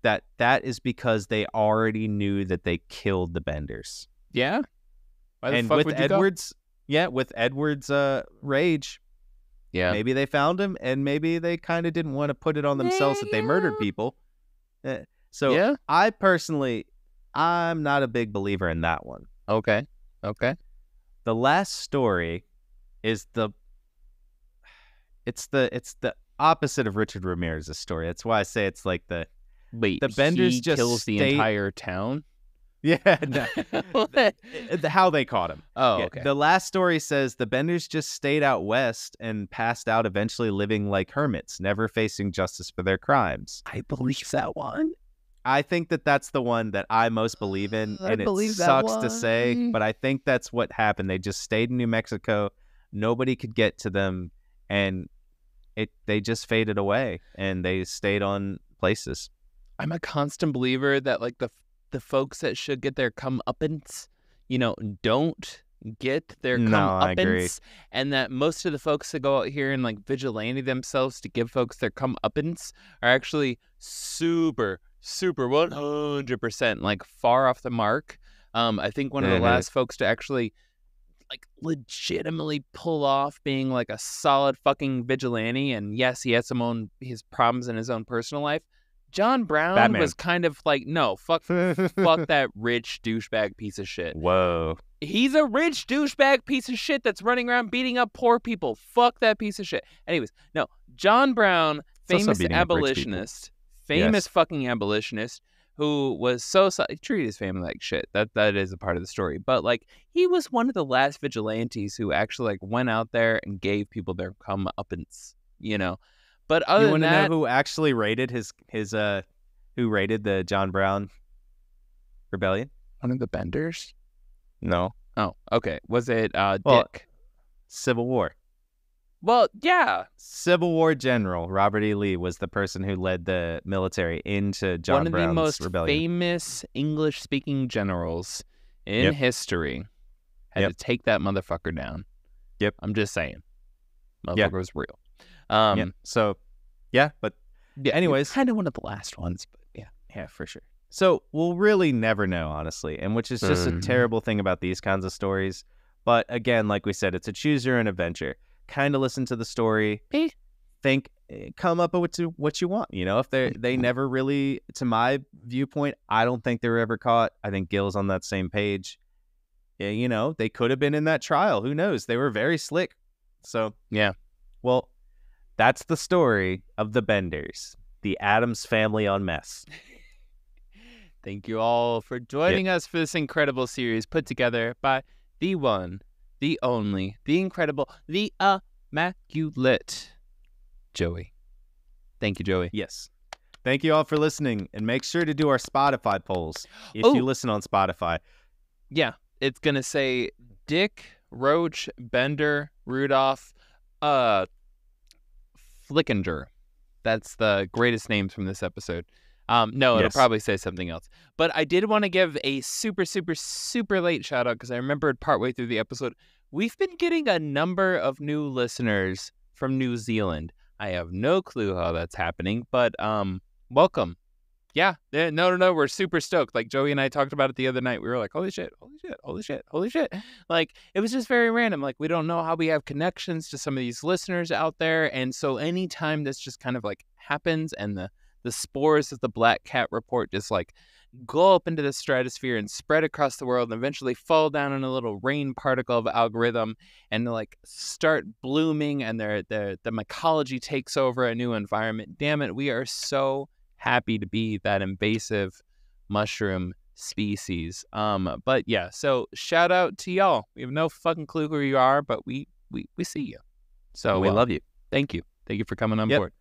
that that is because they already knew that they killed the Benders.
yeah. Why the
and
fuck
with
you go?
Edward's, yeah, with Edward's uh, rage,
Yeah.
maybe they found him, and maybe they kind of didn't want to put it on themselves that they murdered people. Eh, So
yeah.
I personally, I'm not a big believer in that one.
Okay. Okay.
The last story is the it's the it's the opposite of Richard Ramirez's story. That's why I say it's like the
Wait.
The Benders just
kills the entire town.
Yeah <laughs> no, <laughs>
What?
eh, the- how they caught him.
oh.
Yeah,
Okay.
The last story says the Benders just stayed out west and passed out, eventually living like hermits, never facing justice for their crimes.
I believe that one.
I think that that's the one that I most believe in,
I
and it
believe that
sucks to say, but I think that's what happened. They just stayed in New Mexico. Nobody could get to them, and it they just faded away, and they stayed on places.
I'm a constant believer that like the the folks that should get their comeuppance, you know, don't get their
No,
comeuppance, and that most of the folks that go out here and like vigilante themselves to give folks their comeuppance are actually super, super, one hundred percent like far off the mark. Um, I think one of the last folks to actually like legitimately pull off being like a solid fucking vigilante, and yes, he has some own his problems in his own personal life. John Brown
Batman.
was kind of like, no, fuck, fuck that rich douchebag piece of shit.
Whoa.
He's a rich douchebag piece of shit that's running around beating up poor people. Fuck that piece of shit. Anyways, no, John Brown, famous
beating up rich people.
abolitionist, famous
Yes.
fucking abolitionist who was so, so treated his family like shit. That that is a part of the story. But like, he was one of the last vigilantes who actually like went out there and gave people their comeuppance. You know. But other
you
than
want to
that,
know who actually raided his his uh who raided the John Brown rebellion?
one of the benders.
No.
Oh, okay. Was it uh,
Well,
Dick?
Civil War.
Well, yeah.
Civil War general Robert E. Lee was the person who led the military into John
One of
Brown's
the most
rebellion.
famous English speaking generals in
Yep.
history had
Yep.
to take that motherfucker down.
Yep.
I'm just saying. Motherfucker
Yeah.
was real. Um.
So, yeah, but
yeah,
anyways.
kind of one of the last ones, but yeah.
Yeah, for sure. So we'll really never know, honestly, and which is just
Mhm.
a terrible thing about these kinds of stories. But again, like we said, it's a choose your own adventure. Kind of listen to the story,
Eh.
think, eh, come up with what you, what you want. You know, if they they never really, to my viewpoint, I don't think they were ever caught. I think Gil's on that same page. Yeah, you know, they could have been in that trial. Who knows? They were very slick. So
Yeah.
well, that's the story of the Benders, the Addams family on mess. <laughs>
Thank you all for joining us for this incredible series put together by the one, the only, the incredible, the immaculate Joey. Thank you, Joey.
Yes. Thank you all for listening, and make sure to do our Spotify polls if
Oh.
you listen on Spotify.
Yeah, it's gonna say Dick, Roach, Bender, Rudolph, uh, Flickinger. That's the greatest names from this episode. Um, no, it'll probably say something else. But I did want to give a super, super, super late shout out because I remembered partway through the episode. We've been getting a number of new listeners from New Zealand. I have no clue how that's happening, but um, welcome. Yeah, yeah, no, no, no. We're super stoked. Like Joey and I talked about it the other night. We were like, holy shit, holy shit, holy shit, holy shit. Like it was just very random. Like we don't know how we have connections to some of these listeners out there. And so anytime this just kind of like happens and the the spores of the Black Cat report just like go up into the stratosphere and spread across the world and eventually fall down in a little rain particle of algorithm and like start blooming and their their the mycology takes over a new environment. Damn it, we are so happy to be that invasive mushroom species. Um, but yeah, so shout out to y'all. We have no fucking clue who you are, but we we we see you. So
we
uh,
love you.
Thank you. Thank you for coming on
Yep.
board.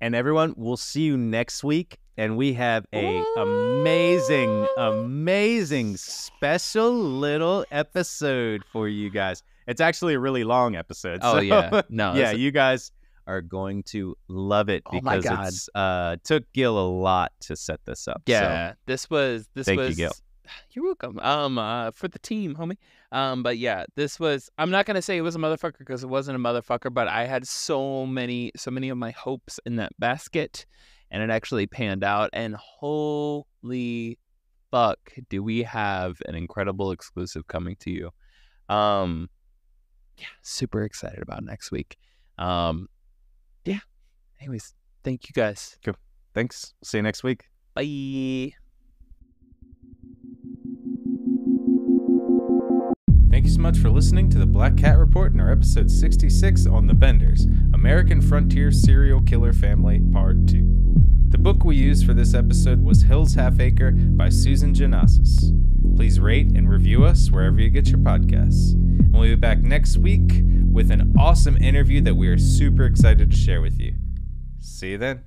And everyone, we'll see you next week. And we have a amazing, amazing special little episode for you guys. It's actually a really long episode.
Oh
so-
yeah, <laughs> no,
yeah, you guys are going to love it
Oh
because it's uh took Gil a lot to set this up. so-
yeah. This was this
Thank you,
was.
Gil. <sighs>
You're welcome. Um, uh, for the team, homie. Um, but yeah, this was. I'm not gonna say it was a motherfucker because it wasn't a motherfucker, but I had so many, so many of my hopes in that basket, and it actually panned out. And holy fuck, do we have an incredible exclusive coming to you? Um, yeah, super excited about next week. Um, yeah. Anyways, thank you guys. Cool.
Thanks. See you next week.
Bye.
Thank you so much for listening to the Black Cat Report in our episode 66 on the Benders, American Frontier Serial Killer Family, Part 2. The book we used for this episode was Hell's Half Acre by Susan Jonusas. Please rate and review us wherever you get your podcasts. And we'll be back next week with an awesome interview that we are super excited to share with you. See you then.